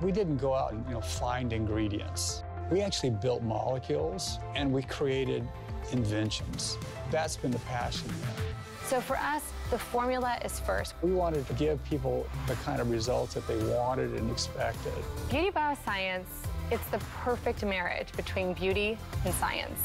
We didn't go out and you know, find ingredients. We actually built molecules and we created inventions. That's been the passion there. So for us, the formula is first. We wanted to give people the kind of results that they wanted and expected. Beauty Bioscience, it's the perfect marriage between beauty and science.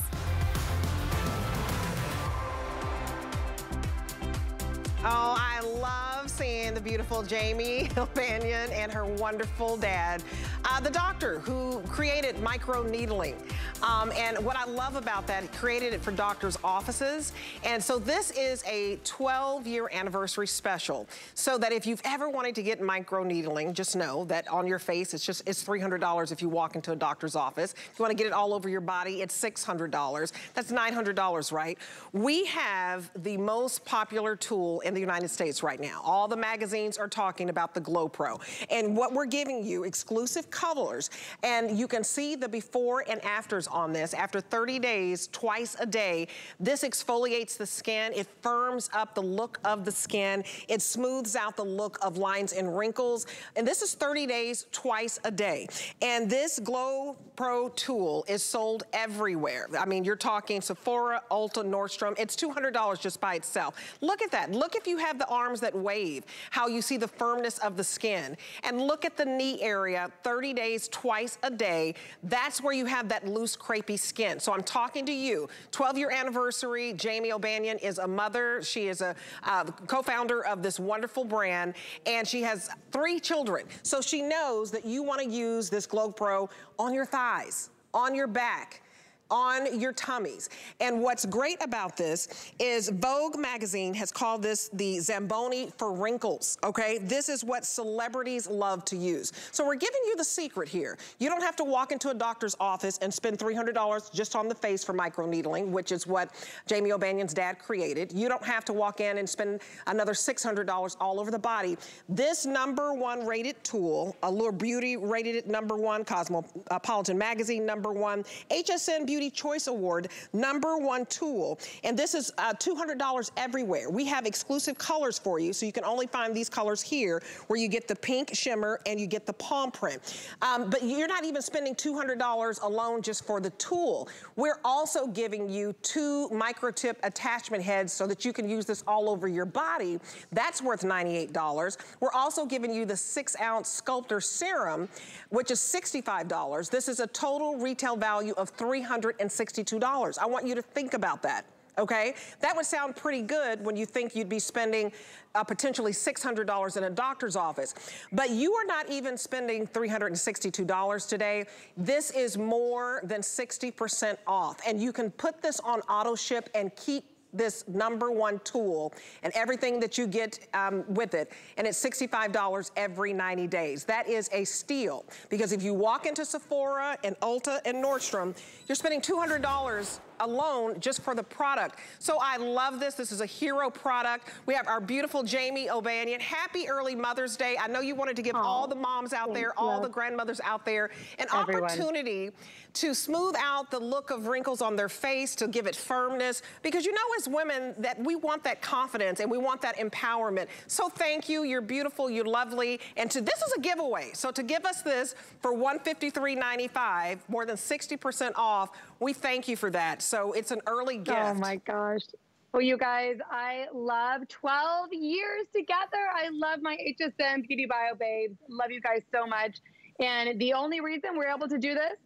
Oh, I love seeing the beautiful Jamie O'Banion and her wonderful dad, uh, the doctor who created micro needling. Um, and what I love about that, he created it for doctors' offices. And so this is a 12-year anniversary special. So that if you've ever wanted to get micro needling, just know that on your face, it's just, it's $300 if you walk into a doctor's office. If you want to get it all over your body, it's $600. That's $900, right? We have the most popular tool in the United States right now. All the magazines are talking about the Glow Pro. And what we're giving you, exclusive colors, and you can see the before and afters on this. After 30 days, twice a day, this exfoliates the skin. It firms up the look of the skin. It smooths out the look of lines and wrinkles. And this is 30 days, twice a day. And this Glow Pro tool is sold everywhere. I mean, you're talking Sephora, Ulta, Nordstrom. It's $200 just by itself. Look at that. Look if you have the arms that wave, how you see the firmness of the skin. And look at the knee area, 30 days, twice a day. That's where you have that loose, crepey skin. So I'm talking to you. 12 year anniversary. Jamie O'Banion is a mother. She is a uh, co-founder of this wonderful brand and she has three children. So she knows that you wanna use this Glow Pro on your thighs, on your back, on your tummies. And what's great about this is Vogue magazine has called this the Zamboni for wrinkles, okay? This is what celebrities love to use. So we're giving you the secret here. You don't have to walk into a doctor's office and spend $300 just on the face for microneedling, which is what Jamie O'Banion's dad created. You don't have to walk in and spend another $600 all over the body. This number one rated tool, Allure Beauty rated it number one, Cosmopolitan uh, Magazine number one, HSN Beauty Beauty Choice Award number one tool. And this is uh, $200 everywhere. We have exclusive colors for you, so you can only find these colors here, where you get the pink shimmer and you get the palm print. Um, but you're not even spending $200 alone just for the tool. We're also giving you two microtip attachment heads so that you can use this all over your body. That's worth $98. We're also giving you the six ounce sculptor serum, which is $65. This is a total retail value of 300 $162. I want you to think about that okay? That would sound pretty good when you think you'd be spending uh, potentially $600 in a doctor's office. But you are not even spending $362 today. This is more than 60% off. And you can put this on auto ship and keep this number one tool and everything that you get um, with it. And it's $65 every 90 days. That is a steal because if you walk into Sephora and Ulta and Nordstrom, you're spending $200 alone just for the product. So I love this. This is a hero product. We have our beautiful Jamie O'Banion. Happy early Mother's Day. I know you wanted to give oh, all the moms out there, all the grandmothers out there, an Everyone. opportunity to smooth out the look of wrinkles on their face, to give it firmness. Because you know as women that we want that confidence and we want that empowerment. So thank you. You're beautiful. You're lovely. And to this is a giveaway. So to give us this for $153.95, more than 60% off, we thank you for that. So it's an early gift. Oh my gosh. Well, you guys, I love 12 years together. I love my HSN Beauty Bio babes. Love you guys so much. And the only reason we're able to do this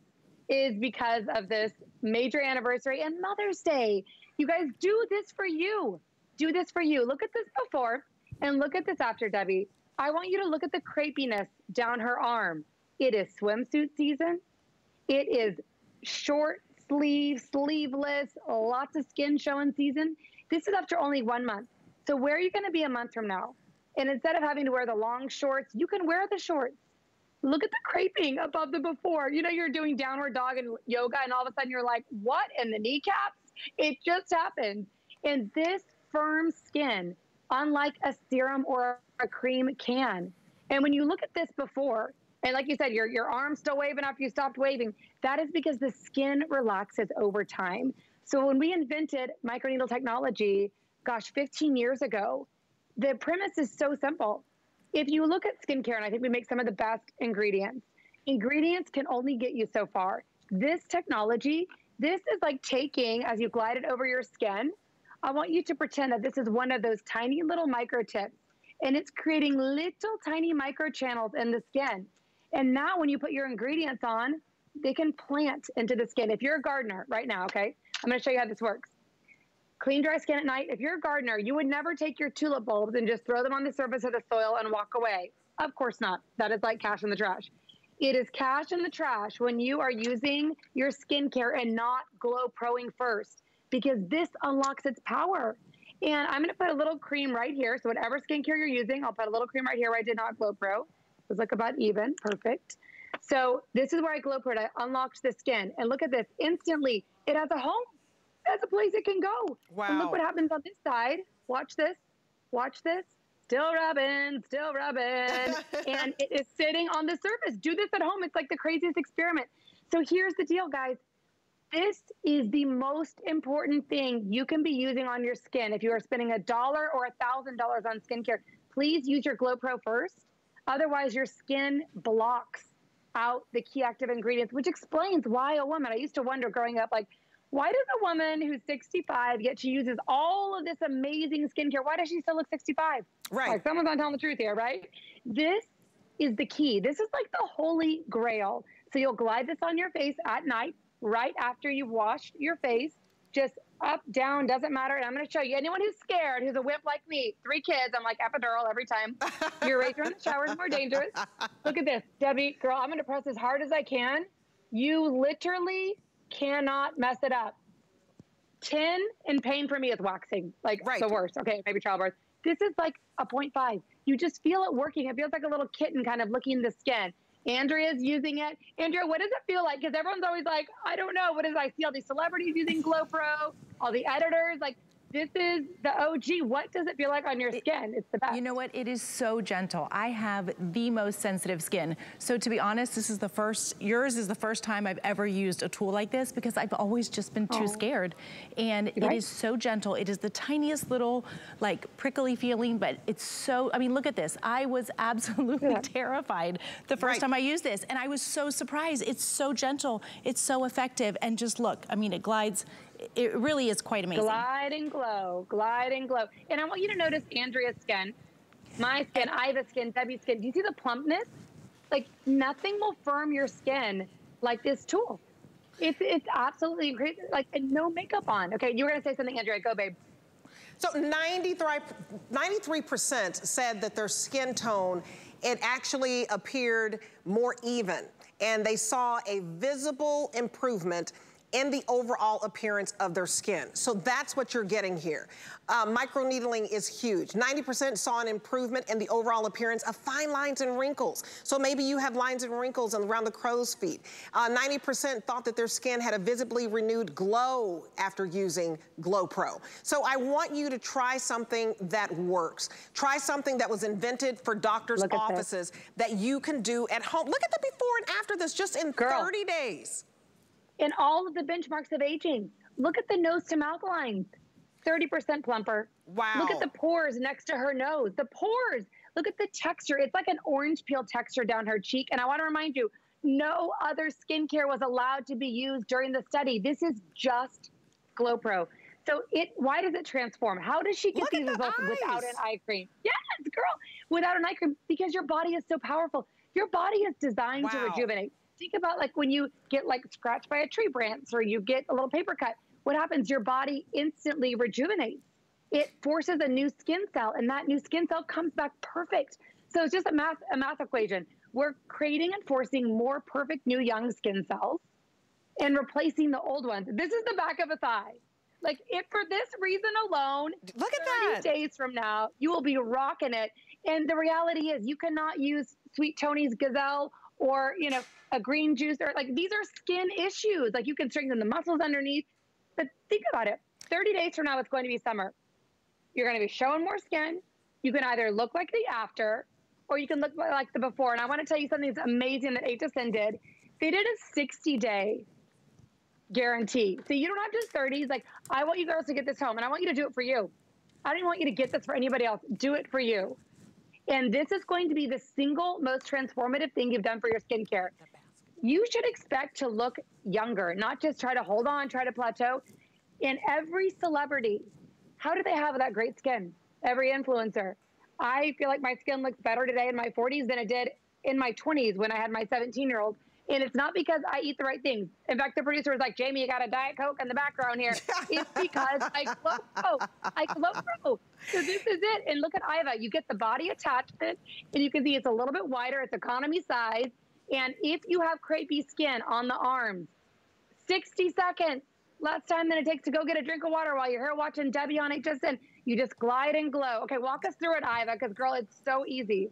is because of this major anniversary and Mother's Day. You guys do this for you. Do this for you. Look at this before and look at this after, Debbie. I want you to look at the crepiness down her arm. It is swimsuit season. It is short sleeve, sleeveless, lots of skin showing season. This is after only one month. So where are you going to be a month from now? And instead of having to wear the long shorts, you can wear the shorts. Look at the creping above the before. You know, you're doing downward dog and yoga, and all of a sudden you're like, what? And the kneecaps? It just happened. And this firm skin, unlike a serum or a cream, can. And when you look at this before, and like you said, your, your arm's still waving after you stopped waving. That is because the skin relaxes over time. So when we invented microneedle technology, gosh, 15 years ago, the premise is so simple. if you look at skincare, and I think we make some of the best ingredients, ingredients can only get you so far. This technology, this is like taking, as you glide it over your skin, I want you to pretend that this is one of those tiny little micro tips and it's creating little tiny micro channels in the skin. And now when you put your ingredients on, they can plant into the skin. If you're a gardener right now, okay, I'm gonna show you how this works. Clean, dry skin at night. If you're a gardener, you would never take your tulip bulbs and just throw them on the surface of the soil and walk away. Of course not. That is like cash in the trash. It is cash in the trash when you are using your skincare and not glow proing first because this unlocks its power. And I'm gonna put a little cream right here. So whatever skincare you're using, I'll put a little cream right here where I did not glow pro. It like about even, perfect. So this is where I glow. I unlocked the skin. And look at this, instantly, it has a home. It has a place it can go. Wow. And look what happens on this side. Watch this, watch this. Still rubbing, still rubbing. and it is sitting on the surface. Do this at home. It's like the craziest experiment. So here's the deal, guys. This is the most important thing you can be using on your skin. If you are spending a dollar or a thousand dollars on skincare, please use your Glow Pro first. Otherwise, your skin blocks out the key active ingredients, which explains why a woman, I used to wonder growing up, like, why does a woman who's 65 yet she uses all of this amazing skincare? Why does she still look 65? Right. Like someone's not telling the truth here, right? This is the key. This is like the holy grail. So you'll glide this on your face at night right after you've washed your face. Just up, down, doesn't matter. And I'm going to show you anyone who's scared, who's a wimp like me, three kids, I'm like epidural every time. Your razor in the shower is more dangerous. Look at this, Debbie, girl, I'm going to press as hard as I can. You literally cannot mess it up. 10 in pain for me is waxing, like right. the worst. Okay, maybe childbirth. This is like a 0.5. You just feel it working. It feels like a little kitten kind of licking the skin. Andrea's using it. Andrea, what does it feel like? Because everyone's always like, I don't know. What is I see all these celebrities using Glow Pro, all the editors. Like, this is the OG. What does it feel like on your skin? It's the best. You know what? It is so gentle. I have the most sensitive skin. So to be honest, this is the first, yours is the first time I've ever used a tool like this because I've always just been too oh. scared. And right? it is so gentle. It is the tiniest little like prickly feeling, but it's so, I mean, look at this. I was absolutely yeah. terrified the first right. time I used this. And I was so surprised. It's so gentle. It's so effective. And just look, I mean, it glides it really is quite amazing. Glide and glow, glide and glow. And I want you to notice Andrea's skin, my skin, Iva's skin, Debbie's skin. Do you see the plumpness? Like nothing will firm your skin like this tool. It's it's absolutely crazy. Like no makeup on. Okay, you were gonna say something, Andrea. Go, babe. So 93% said that their skin tone, it actually appeared more even. And they saw a visible improvement and the overall appearance of their skin. So that's what you're getting here. Uh, microneedling is huge. 90% saw an improvement in the overall appearance of fine lines and wrinkles. So maybe you have lines and wrinkles around the crow's feet. 90% uh, thought that their skin had a visibly renewed glow after using Glow Pro. So I want you to try something that works. Try something that was invented for doctors' offices that you can do at home. Look at the before and after this just in Girl. 30 days in all of the benchmarks of aging. Look at the nose to mouth lines. 30% plumper. Wow. Look at the pores next to her nose. The pores. Look at the texture. It's like an orange peel texture down her cheek. And I want to remind you, no other skincare was allowed to be used during the study. This is just Glow Pro. So it why does it transform? How does she get Look these the results eyes. without an eye cream? Yes, girl, without an eye cream because your body is so powerful. Your body is designed wow. to rejuvenate think about like when you get like scratched by a tree branch or you get a little paper cut, what happens? Your body instantly rejuvenates. It forces a new skin cell and that new skin cell comes back perfect. So it's just a math, a math equation. We're creating and forcing more perfect new young skin cells and replacing the old ones. This is the back of a thigh. Like if for this reason alone, look at that. Days from now, you will be rocking it. And the reality is, you cannot use Sweet Tony's Gazelle or you know a green juice or like these are skin issues. Like you can strengthen the muscles underneath. But think about it. 30 days from now it's going to be summer. You're going to be showing more skin. You can either look like the after or you can look like the before. And i want to tell you something that's amazing that HSN did. They did a 60 day guarantee. So you don't have just 30s like i want you girls to get this home and i want you to do it for you. I don't want you to get this for anybody else. Do it for you And this is going to be the single most transformative thing you've done for your skincare. You should expect to look younger, not just try to hold on, try to plateau. In every celebrity, how do they have that great skin? Every influencer. I feel like my skin looks better today in my 40s than it did in my 20s when I had my 17 year old. And it's not because I eat the right things. In fact, the producer was like, Jamie, you got a Diet Coke in the background here. it's because I glow pro. I glow pro. So this is it. And look at Iva. You get the body attachment, and you can see it's a little bit wider. It's economy size. And if you have crepey skin on the arms, 60 seconds, less time than it takes to go get a drink of water while you're here watching Debbie on it. HSN. You just glide and glow. Okay, walk us through it, Iva, because girl, it's so easy.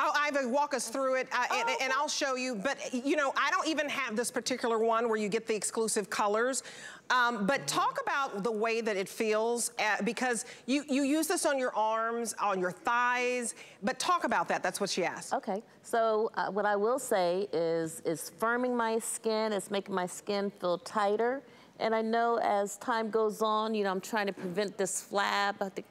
Oh, Iva, walk us through it, uh, and, and, I'll show you. But, you know, I don't even have this particular one where you get the exclusive colors. Um, but talk about the way that it feels, uh, because you, you use this on your arms, on your thighs, but talk about that. That's what she asked. Okay. So uh, what I will say is, is firming my skin, it's making my skin feel tighter. And I know as time goes on, you know, I'm trying to prevent this flab. I think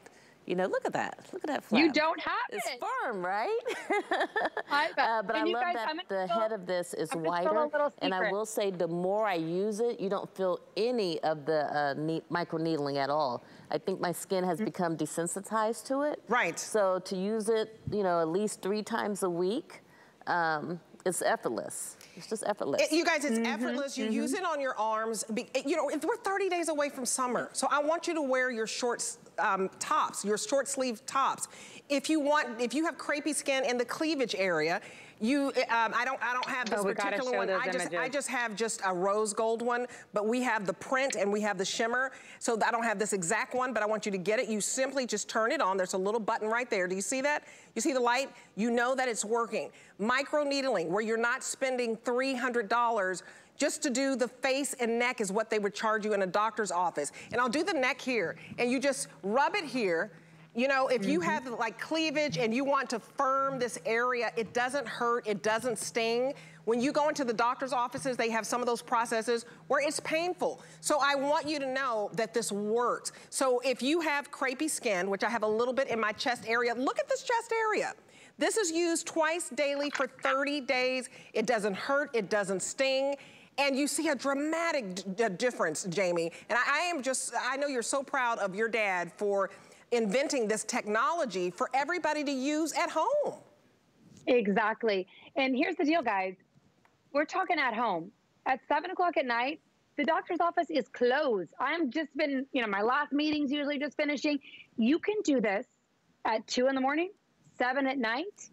you know, look at that. Look at that flap. You don't have it's it. It's firm, right? I, uh, but I love guys, that the head of this is wider. And I will say the more I use it, you don't feel any of the uh, micro needling at all. I think my skin has mm -hmm. become desensitized to it. Right. So to use it, you know, at least three times a week, um, it's effortless. It's just effortless. It, you guys, it's mm -hmm, effortless. You mm -hmm. use it on your arms. You know, we're 30 days away from summer. So I want you to wear your short um, tops, your short sleeve tops. If you want, if you have crepey skin in the cleavage area, you, um, I don't, I don't have this oh, particular one. I just, I just have just a rose gold one, but we have the print and we have the shimmer. So I don't have this exact one, but I want you to get it. You simply just turn it on. There's a little button right there. Do you see that? You see the light? You know that it's working. Micro needling, where you're not spending $300 just to do the face and neck is what they would charge you in a doctor's office. And I'll do the neck here, and you just rub it here, you know, if you mm -hmm. have like cleavage and you want to firm this area, it doesn't hurt, it doesn't sting. When you go into the doctor's offices, they have some of those processes where it's painful. So I want you to know that this works. So if you have crepey skin, which I have a little bit in my chest area, look at this chest area. This is used twice daily for 30 days. It doesn't hurt, it doesn't sting. And you see a dramatic difference, Jamie. And I, I am just, I know you're so proud of your dad for inventing this technology for everybody to use at home. Exactly. And here's the deal, guys. We're talking at home. At seven o'clock at night, the doctor's office is closed. I'm just been, you know, my last meeting's usually just finishing. You can do this at two in the morning, seven at night.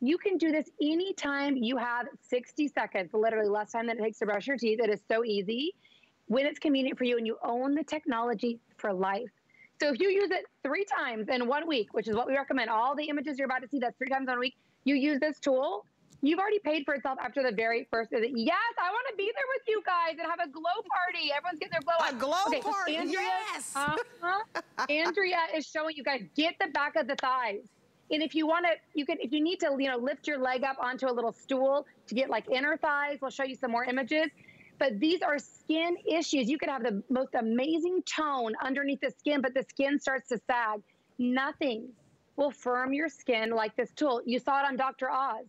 You can do this anytime you have 60 seconds, literally less time than it takes to brush your teeth. It is so easy when it's convenient for you and you own the technology for life. So if you use it three times in one week, which is what we recommend, all the images you're about to see, that's three times in a week, you use this tool, you've already paid for itself after the very first visit. Yes, I want to be there with you guys and have a glow party. Everyone's getting their glow A glow okay, party, Andrea, yes. Uh-huh, Andrea is showing you guys, get the back of the thighs. And if you want to, you can, if you need to, you know, lift your leg up onto a little stool to get like inner thighs, we'll show you some more images. But these are skin issues. You could have the most amazing tone underneath the skin, but the skin starts to sag. Nothing will firm your skin like this tool. You saw it on Dr. Oz.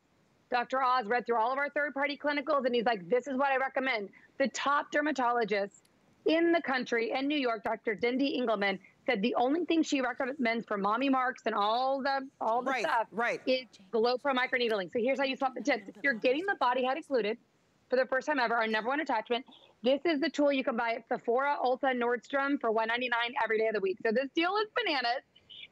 Dr. Oz read through all of our third party clinicals and he's like, this is what I recommend. The top dermatologist in the country in New York, Dr. Dendy Engelman, said the only thing she recommends for mommy marks and all the all the right, stuff right. is Glow Pro microneedling. So here's how you swap the tips. If you're getting the body head included, for the first time ever, our number one attachment. This is the tool you can buy at Sephora, Ulta, Nordstrom for $1.99 every day of the week. So this deal is bananas.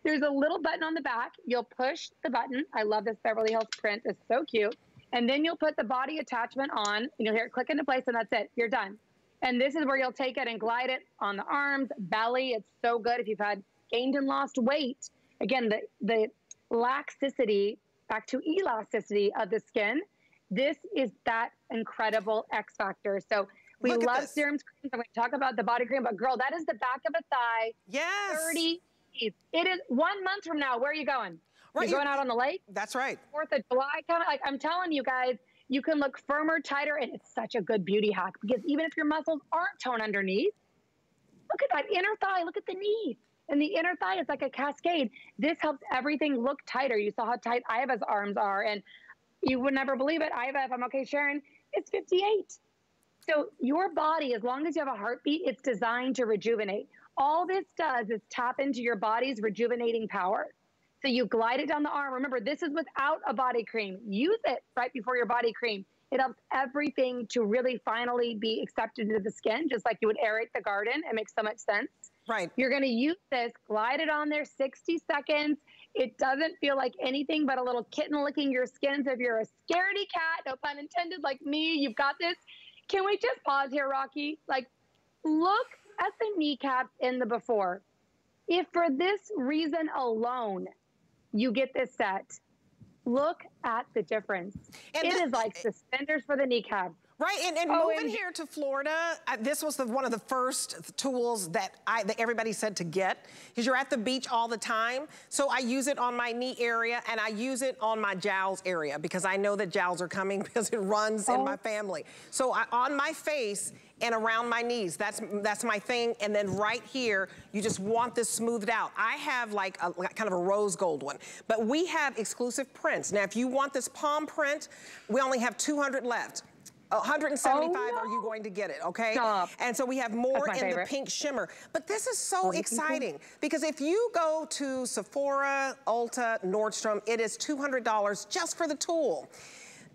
There's a little button on the back. You'll push the button. I love this Beverly Hills print. It's so cute. And then you'll put the body attachment on and you'll hear it click into place and that's it. You're done. And this is where you'll take it and glide it on the arms, belly. It's so good if you've had gained and lost weight. Again, the, the laxicity, back to elasticity of the skin this is that incredible X factor. So we Look love serums creams. I'm going to talk about the body cream, but girl, that is the back of a thigh. Yes. 30 It is one month from now. Where are you going? Right. You're going out on the lake? That's right. Fourth of July, kind of like I'm telling you guys, you can look firmer, tighter, and it's such a good beauty hack because even if your muscles aren't toned underneath, look at that inner thigh, look at the knee. And the inner thigh is like a cascade. This helps everything look tighter. You saw how tight Iva's arms are. And you would never believe it. Iva, if I'm okay, Sharon, it's 58. So your body, as long as you have a heartbeat, it's designed to rejuvenate. All this does is tap into your body's rejuvenating power. So you glide it down the arm. Remember, this is without a body cream. Use it right before your body cream. It helps everything to really finally be accepted into the skin, just like you would aerate the garden. It makes so much sense. Right. You're going to use this, glide it on there 60 seconds. It doesn't feel like anything but a little kitten licking your skin. So if you're a scaredy cat, no pun intended, like me, you've got this. Can we just pause here, Rocky? Like, look at the kneecaps in the before. If for this reason alone you get this set, look at the difference. And it this, is like suspenders for the kneecap. Right, and, and oh, moving and here to Florida, uh, this was the, one of the first tools that, I, that everybody said to get, because you're at the beach all the time. So I use it on my knee area, and I use it on my jowls area, because I know that jowls are coming because it runs oh. in my family. So I, on my face, and around my knees. That's that's my thing. And then right here, you just want this smoothed out. I have like a kind of a rose gold one, but we have exclusive prints. Now, if you want this palm print, we only have 200 left. 175 oh, no. are you going to get it, okay? Stop. And so we have more in favorite. the pink shimmer. But this is so oh, exciting because if you go to Sephora, Ulta, Nordstrom, it is $200 just for the tool.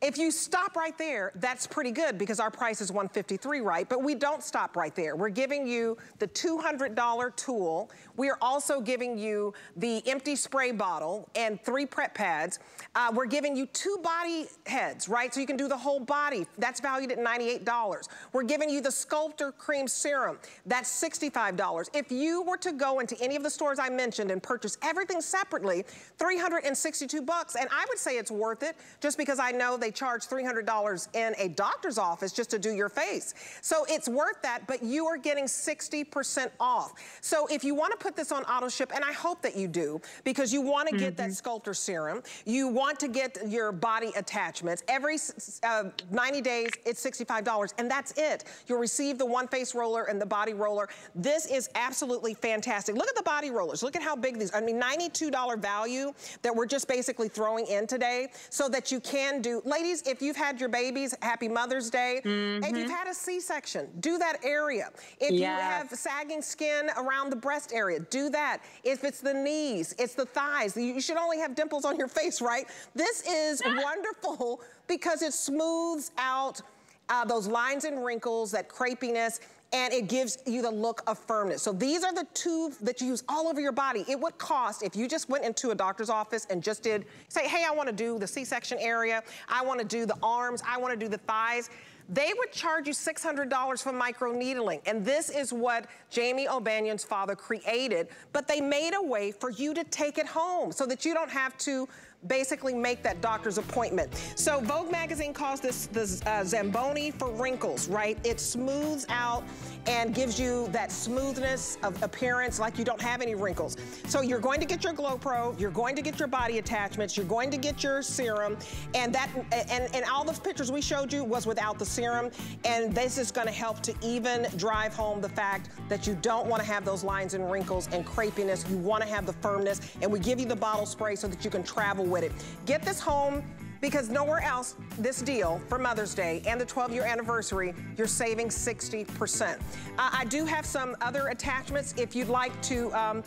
If you stop right there, that's pretty good because our price is 153 right? But we don't stop right there. We're giving you the $200 tool. We are also giving you the empty spray bottle and three prep pads. Uh, we're giving you two body heads, right? So you can do the whole body. That's valued at $98. We're giving you the Sculptor Cream Serum. That's $65. If you were to go into any of the stores I mentioned and purchase everything separately, 362 bucks. And I would say it's worth it just because I know they they charge $300 in a doctor's office just to do your face. So it's worth that, but you are getting 60% off. So if you want to put this on auto ship, and I hope that you do, because you want to get mm -hmm. that mm-hmm. sculptor serum, you want to get your body attachments. Every uh, 90 days, it's $65, and that's it. You'll receive the one face roller and the body roller. This is absolutely fantastic. Look at the body rollers. Look at how big these, I mean, $92 value that we're just basically throwing in today so that you can do, ladies, if you've had your babies, happy Mother's Day. Mm -hmm. If you've mm-hmm. had a C-section, do that area. If yes. you have sagging skin around the breast area, do that. If it's the knees, it's the thighs, you should only have dimples on your face, right? This is wonderful because it smooths out uh, those lines and wrinkles, that crepiness, and it gives you the look of firmness. So these are the two that you use all over your body. It would cost, if you just went into a doctor's office and just did, say, hey, I wanna do the C-section area, I wanna do the arms, I wanna do the thighs, they would charge you $600 for micro needling. And this is what Jamie O'Banion's father created, but they made a way for you to take it home so that you don't have to basically make that doctor's appointment. So Vogue magazine calls this the uh, Zamboni for wrinkles, right? It smooths out and gives you that smoothness of appearance like you don't have any wrinkles. So you're going to get your Glow Pro, you're going to get your body attachments, you're going to get your serum, and that and, and all the pictures we showed you was without the serum, and this is gonna help to even drive home the fact that you don't wanna have those lines and wrinkles and crepiness, you wanna have the firmness, and we give you the bottle spray so that you can travel with it. Get this home because nowhere else, this deal for Mother's Day and the 12 year anniversary, you're saving 60%. Uh, I do have some other attachments if you'd like to, um,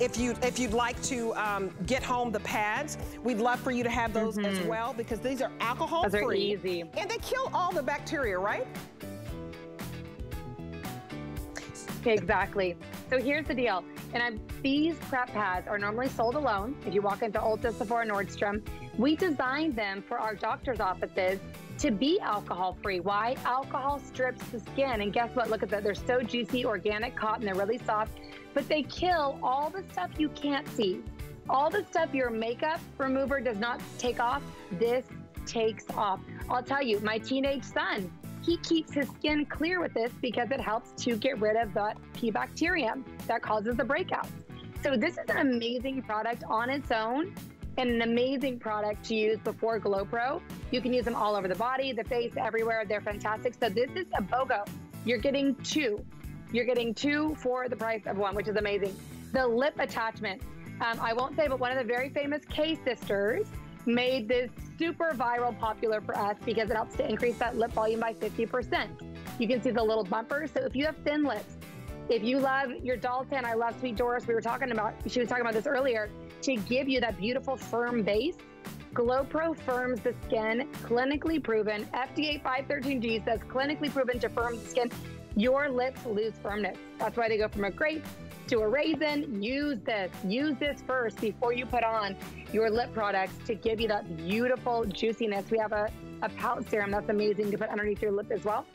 if you if you'd like to um, get home the pads, we'd love for you to have those mm -hmm. as mm-hmm. well because these are alcohol those free. Are easy. And they kill all the bacteria, right? Okay, exactly. So here's the deal. And I'm, these prep pads are normally sold alone. If you walk into Ulta, Sephora, Nordstrom, we designed them for our doctor's offices to be alcohol free. Why? Alcohol strips the skin. And guess what? Look at that. They're so juicy, organic cotton. They're really soft, but they kill all the stuff you can't see. All the stuff your makeup remover does not take off, this takes off. I'll tell you, my teenage son, he keeps his skin clear with this because it helps to get rid of that P bacterium that causes the breakouts. So this is an amazing product on its own and an amazing product to use before Glow Pro. You can use them all over the body, the face, everywhere. They're fantastic. So this is a BOGO. You're getting two. You're getting two for the price of one, which is amazing. The lip attachment. Um, I won't say, but one of the very famous K sisters made this super viral popular for us because it helps to increase that lip volume by 50%. You can see the little bumpers. So if you have thin lips, if you love your Dalton, I love Sweet Doris, we were talking about, she was talking about this earlier, to give you that beautiful firm base, GloPro firms the skin, clinically proven. FDA 513G says clinically proven to firm the skin. Your lips lose firmness. That's why they go from a grape to a raisin. Use this. Use this first before you put on your lip products to give you that beautiful juiciness. We have a, a pout serum that's amazing to put underneath your lip as well.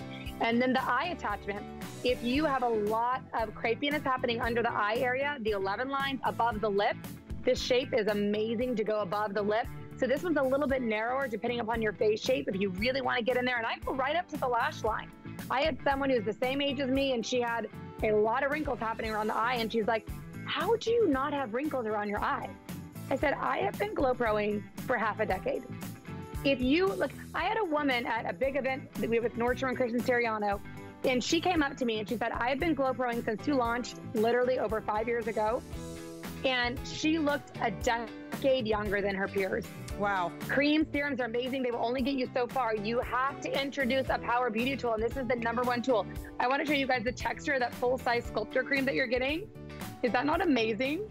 And then the eye attachment. If you have a lot of crepiness happening under the eye area, the 11 lines above the lip, this shape is amazing to go above the lip. So this one's a little bit narrower depending upon your face shape if you really want to get in there. And I go right up to the lash line. I had someone who's the same age as me and she had a lot of wrinkles happening around the eye. And she's like, How do you not have wrinkles around your eye? I said, I have been GloProing for half a decade. If you look, I had a woman at a big event that we with Nordstrom and Christian Siriano, and she came up to me and she said, I have been GloProing since you launched literally over five years ago. And she looked a decade younger than her peers. Wow. Cream serums are amazing. They will only get you so far. You have to introduce a Power Beauty tool, and this is the number one tool. I want to show you guys the texture of that full size sculpture cream that you're getting. Is that not amazing?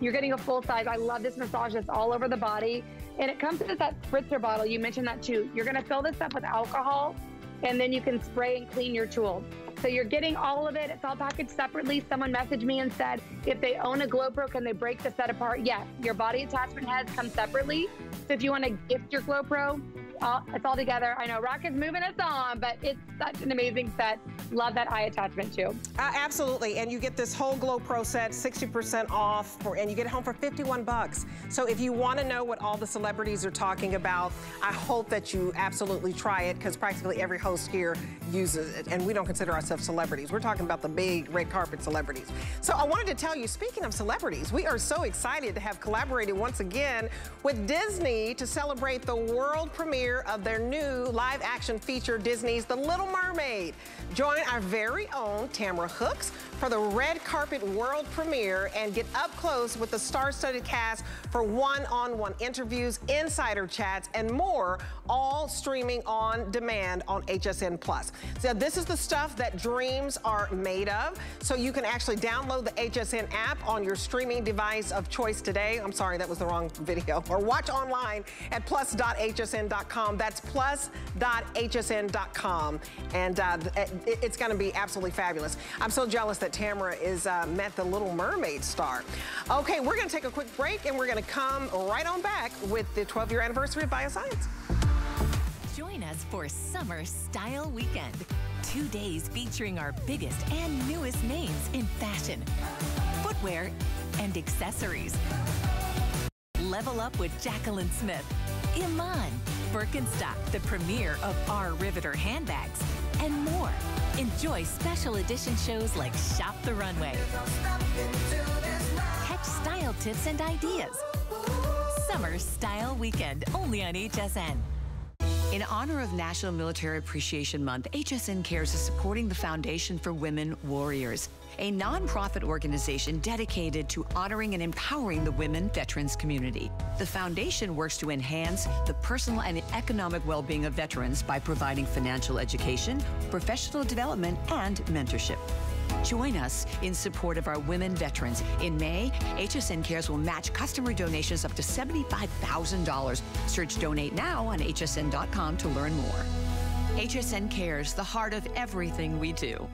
You're getting a full size. I love this massage that's all over the body. And it comes with that spritzer bottle. You mentioned that too. You're going to fill this up with alcohol and then you can spray and clean your tool. So you're getting all of it. It's all packaged separately. Someone messaged me and said, if they own a GloPro, can they break the set apart? Yes. Your body attachment heads come separately. So if you want to gift your GloPro, all, it's all together. I know Rock is moving us on, but it's such an amazing set. Love that eye attachment too. Uh, absolutely, and you get this whole GloPro set, 60% off, for, and you get it home for 51 bucks. So if you want to know what all the celebrities are talking about, I hope that you absolutely try it because practically every host here uses it, and we don't consider ourselves celebrities. We're talking about the big red carpet celebrities. So I wanted to tell you, speaking of celebrities, we are so excited to have collaborated once again with Disney to celebrate the world premiere premiere of their new live action feature, Disney's The Little Mermaid. Join our very own Tamara Hooks for the red carpet world premiere and get up close with the star-studded cast for one-on-one -on -one interviews, insider chats, and more, all streaming on demand on HSN Plus. So this is the stuff that dreams are made of. So you can actually download the HSN app on your streaming device of choice today. I'm sorry, that was the wrong video. Or watch online at plus.hsn.com. That's plus.hsn.com. And uh, it's going to be absolutely fabulous. I'm so jealous that Tamara is uh, met the Little Mermaid star. Okay, we're going to take a quick break and we're going to come right on back with the 12-year anniversary of Bioscience. Join us for Summer Style Weekend. Two days featuring our biggest and newest names in fashion, footwear, and accessories. Level up with Jaclyn Smith, Iman, Birkenstock, the premier of our Riveter handbags, and more. Enjoy special edition shows like Shop the Runway. Catch style tips and ideas. Summer Style Weekend only on HSN. In honor of National Military Appreciation Month, HSN Cares is supporting the Foundation for Women Warriors, a nonprofit organization dedicated to honoring and empowering the women veterans community. The foundation works to enhance the personal and economic well-being of veterans by providing financial education, professional development, and mentorship. Join us in support of our women veterans. In May, HSN Cares will match customer donations up to $75,000. Search Donate Now on hsn.com to learn more. HSN Cares, the heart of everything we do.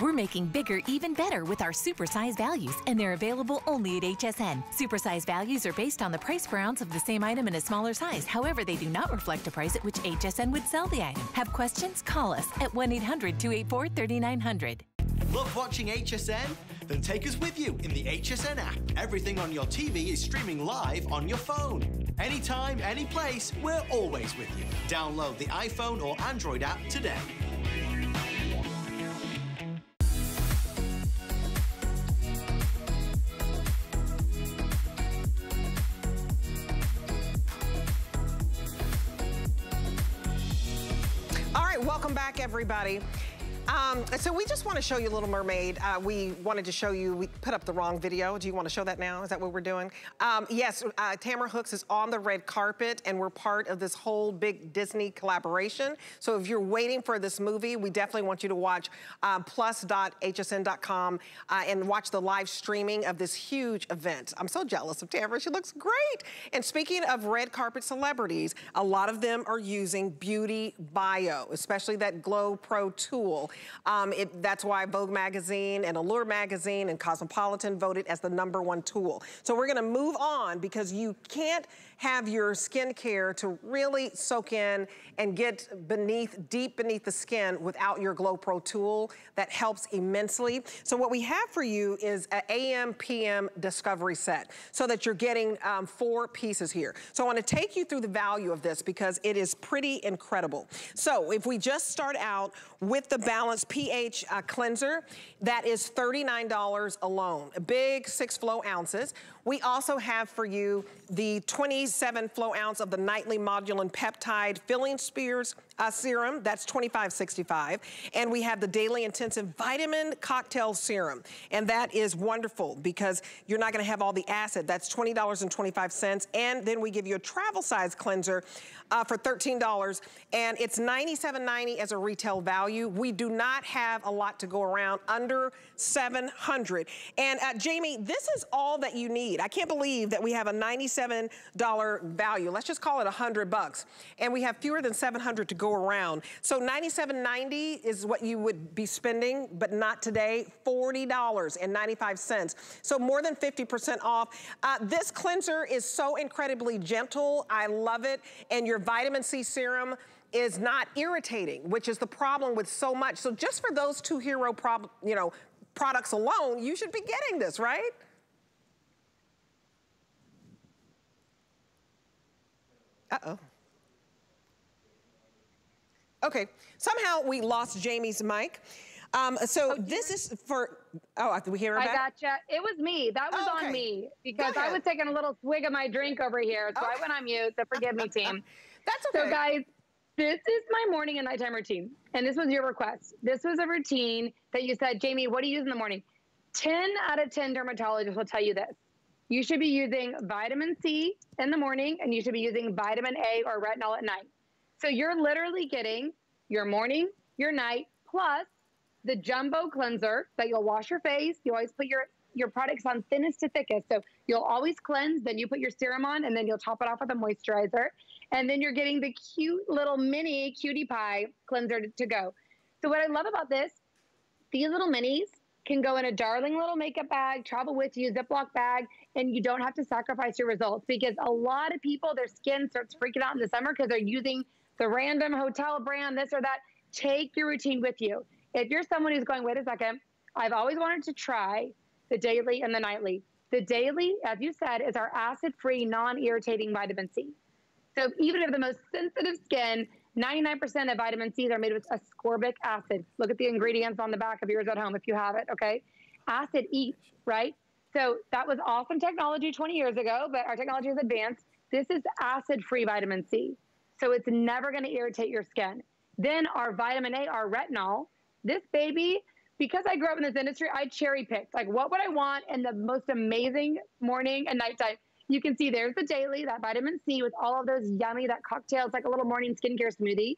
We're making bigger even better with our supersize values, and they're available only at HSN. Supersize values are based on the price per ounce of the same item in a smaller size. However, they do not reflect a price at which HSN would sell the item. Have questions? Call us at 1 800 284 3900. Love watching HSN? Then take us with you in the HSN app. Everything on your TV is streaming live on your phone. Anytime, any place, we're always with you. Download the iPhone or Android app today. Everybody. Um, so we just want to show you Little Mermaid. Uh, we wanted to show you, we put up the wrong video. Do you want to show that now? Is that what we're doing? Um, yes, uh, Tamara Hooks is on the red carpet and we're part of this whole big Disney collaboration. So if you're waiting for this movie, we definitely want you to watch uh, plus.hsn.com uh, and watch the live streaming of this huge event. I'm so jealous of Tamara. She looks great. And speaking of red carpet celebrities, a lot of them are using Beauty Bio, especially that Glow Pro tool. Um, it, that's why Vogue magazine and Allure magazine and Cosmopolitan voted as the number one tool. So we're gonna move on because you can't have your skincare to really soak in and get beneath, deep beneath the skin without your Glow Pro tool. That helps immensely. So what we have for you is an AM, PM discovery set so that you're getting um, four pieces here. So I wanna take you through the value of this because it is pretty incredible. So if we just start out with the Balance pH uh, cleanser, that is $39 alone. A big six flow ounces. We also have for you the 27 flow ounce of the nightly modulin peptide filling spheres uh, serum. That's $25.65. And we have the daily intensive vitamin cocktail serum. And that is wonderful because you're not gonna have all the acid. That's $20.25. And then we give you a travel size cleanser uh, for $13. And it's $97.90 as a retail value. We do not have a lot to go around under 700. And uh, Jamie, this is all that you need. I can't believe that we have a $97 value. Let's just call it 100 bucks. And we have fewer than 700 to go around. So 97.90 is what you would be spending, but not today. $40.95. So more than 50% off. Uh, this cleanser is so incredibly gentle. I love it. And your vitamin C serum is not irritating, which is the problem with so much. So just for those two hero prob you know, products alone, you should be getting this, right? Uh-oh. Okay, somehow we lost Jamie's mic. Um, so oh, this is for, oh, we hear her I gotcha. It was me. That was oh, okay. on me because I was taking a little swig of my drink over here. So okay. I went on mute. So forgive me, team. That's okay. So guys, this is my morning and nighttime routine. And this was your request. This was a routine that you said, Jamie, what do you use in the morning? 10 out of 10 dermatologists will tell you this. You should be using vitamin C in the morning and you should be using vitamin A or retinol at night. So you're literally getting your morning, your night, plus the jumbo cleanser that you'll wash your face. You always put your your products on thinnest to thickest. So you'll always cleanse, then you put your serum on, and then you'll top it off with a moisturizer. And then you're getting the cute little mini cutie pie cleanser to, to go. So what I love about this, these little minis can go in a darling little makeup bag, travel with you, Ziploc bag, and you don't have to sacrifice your results because a lot of people, their skin starts freaking out in the summer because they're using the random hotel brand, this or that. Take your routine with you. If you're someone who's going, wait a second, I've always wanted to try the daily and the nightly. The daily, as you said, is our acid free, non irritating vitamin C. So even if the most sensitive skin, 99% of vitamin C's are made with ascorbic acid. Look at the ingredients on the back of yours at home if you have it, okay? Acid eats, right? So that was awesome technology 20 years ago, but our technology is advanced. This is acid free vitamin C. So it's never going to irritate your skin. Then our vitamin A, our retinol, this baby, because I grew up in this industry, I cherry picked like what would I want in the most amazing morning and night nighttime. You can see there's the daily, that vitamin C with all of those yummy, that cocktail. It's like a little morning skincare smoothie.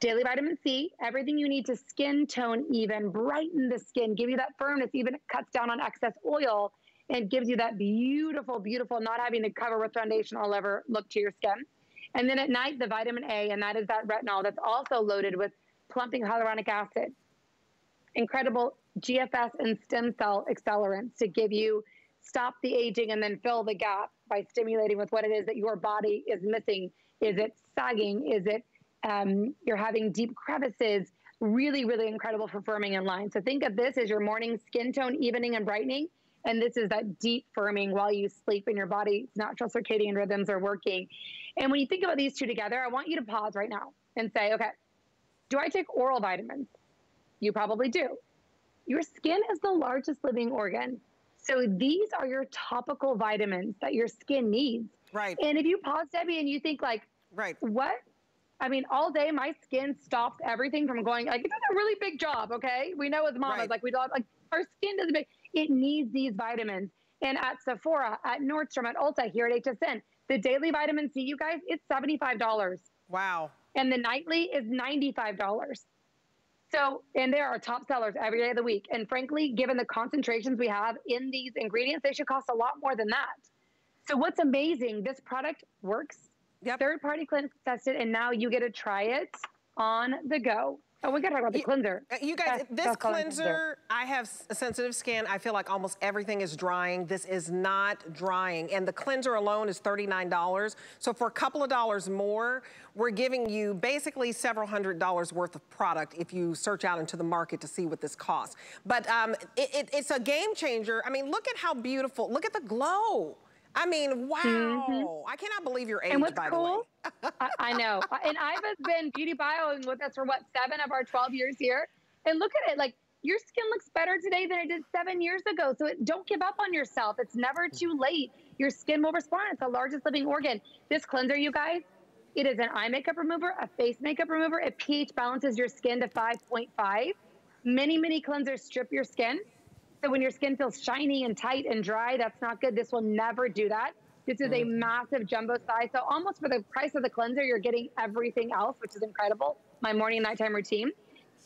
Daily vitamin C, everything you need to skin tone even, brighten the skin, give you that firmness, even cuts down on excess oil and gives you that beautiful, beautiful, not having to cover with foundation all over look to your skin. And then at night, the vitamin A, and that is that retinol that's also loaded with plumping hyaluronic acid. Incredible GFS and stem cell accelerants to give you stop the aging and then fill the gap by stimulating with what it is that your body is missing. Is it sagging? Is it um, you're having deep crevices? Really, really incredible for firming and line. So think of this as your morning skin tone evening and brightening. And this is that deep firming while you sleep and your body's natural circadian rhythms are working. And when you think about these two together, I want you to pause right now and say, okay, do I take oral vitamins? You probably do. Your skin is the largest living organ. So these are your topical vitamins that your skin needs. Right. And if you pause, Debbie, and you think like, right, what? I mean, all day my skin stops everything from going like it does a really big job. Okay, we know as mamas right. like we don't like our skin does a big. It needs these vitamins. And at Sephora, at Nordstrom, at Ulta, here at HSN, the daily vitamin C, you guys, it's seventy five dollars. Wow. And the nightly is ninety five dollars. So, and there are top sellers every day of the week. And frankly, given the concentrations we have in these ingredients, they should cost a lot more than that. So, what's amazing, this product works. Yep. Third party clinics tested, and now you get to try it on the go. Oh, we got to talk about the you, cleanser. Uh, you guys, that's, this that's cleanser, I have a sensitive skin. I feel like almost everything is drying. This is not drying. And the cleanser alone is $39. So for a couple of dollars more, we're giving you basically several hundred dollars worth of product if you search out into the market to see what this costs. But um, it, it, it's a game changer. I mean, look at how beautiful, look at the glow. I mean, wow. Mm-hmm. I cannot believe your age, and what's by cool, the way. I, I, know. And Iva's been Beauty bioing with us for what, seven of our 12 years here? And look at it. Like, your skin looks better today than it did seven years ago. So it, don't give up on yourself. It's never too late. Your skin will respond. It's the largest living organ. This cleanser, you guys, it is an eye makeup remover, a face makeup remover. It pH balances your skin to 5.5. Many, many cleansers strip your skin. So when your skin feels shiny and tight and dry, that's not good. This will never do that. This is a mm. massive jumbo size. So almost for the price of the cleanser, you're getting everything else, which is incredible. My morning and nighttime routine.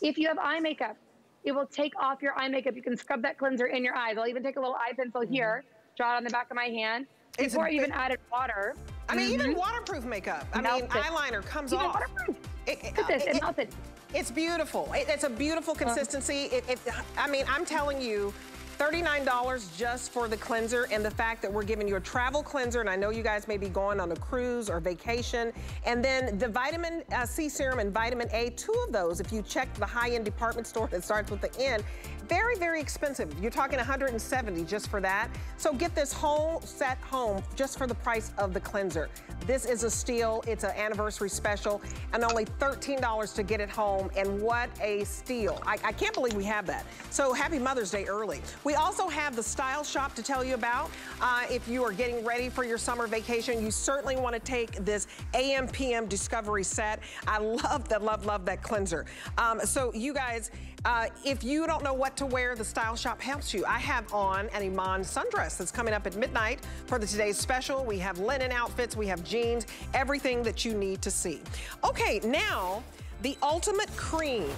If you have eye makeup, it will take off your eye makeup. You can scrub that cleanser in your eyes. I'll even take a little eye pencil mm-hmm. here, draw it on the back of my hand. It's before I even added water. I mean, mm-hmm. even waterproof makeup. I mean, eyeliner comes even off. Waterproof. It, Look at this, it, it melted. It's beautiful. It, it's a beautiful consistency. It, I mean, I'm telling you, $39 just for the cleanser and the fact that we're giving you a travel cleanser, and I know you guys may be going on a cruise or vacation, and then the vitamin uh, C serum and vitamin A, two of those, if you check the high-end department store that starts with the N, very, very expensive. You're talking 170 just for that. So get this whole set home just for the price of the cleanser. This is a steal. It's an anniversary special and only $13 to get it home. And what a steal. I, I can't believe we have that. So happy Mother's Day early. We also have the Style Shop to tell you about. Uh, if you are getting ready for your summer vacation, you certainly want to take this AM PM Discovery set. I love that, love, love that cleanser. Um, so you guys, uh, if you don't know what to wear, the Style Shop helps you. I have on an Iman sundress that's coming up at midnight for the today's special. We have linen outfits, we have jeans, everything that you need to see. Okay, now the ultimate cream.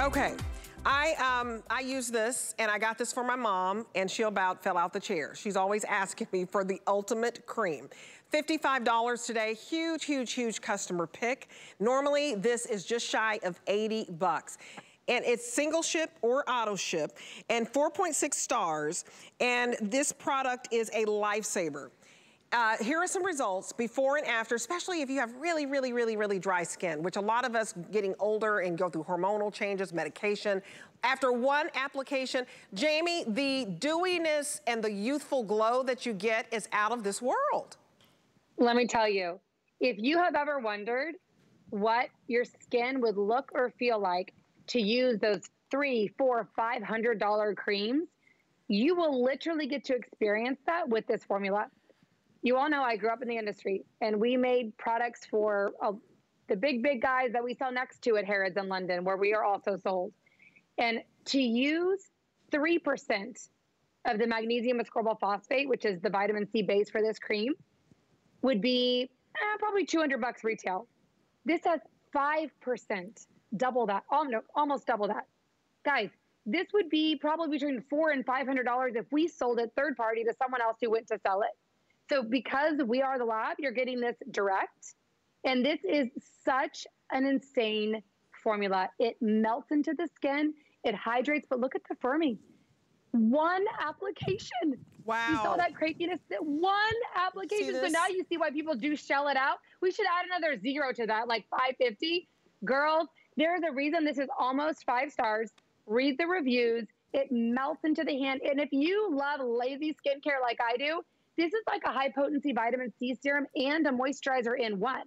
Okay, I um I use this and I got this for my mom and she about fell out the chair. She's always asking me for the ultimate cream. $55 today, huge, huge, huge customer pick. Normally, this is just shy of 80 bucks and it's single ship or auto ship and 4.6 stars. And this product is a lifesaver. Uh, here are some results before and after, especially if you have really, really, really, really dry skin, which a lot of us getting older and go through hormonal changes, medication. After one application, Jamie, the dewiness and the youthful glow that you get is out of this world. Let me tell you, if you have ever wondered what your skin would look or feel like to use those three, four, five hundred dollar creams, you will literally get to experience that with this formula. You all know I grew up in the industry and we made products for uh, the big, big guys that we sell next to at Harrods in London, where we are also sold. And to use 3% of the magnesium ascorbyl phosphate, which is the vitamin C base for this cream, would be eh, probably 200 bucks retail. This has 5% double that, almost double that. Guys, this would be probably between four and five hundred dollars if we sold it third party to someone else who went to sell it. So because we are the lab, you're getting this direct, and this is such an insane formula. It melts into the skin, it hydrates, but look at the firming. One application. Wow. You saw that craziness. One application. So now you see why people do shell it out. We should add another zero to that, like 550. Girls, there's a reason this is almost five stars. Read the reviews. It melts into the hand. And if you love lazy skincare like I do, this is like a high potency vitamin C serum and a moisturizer in one.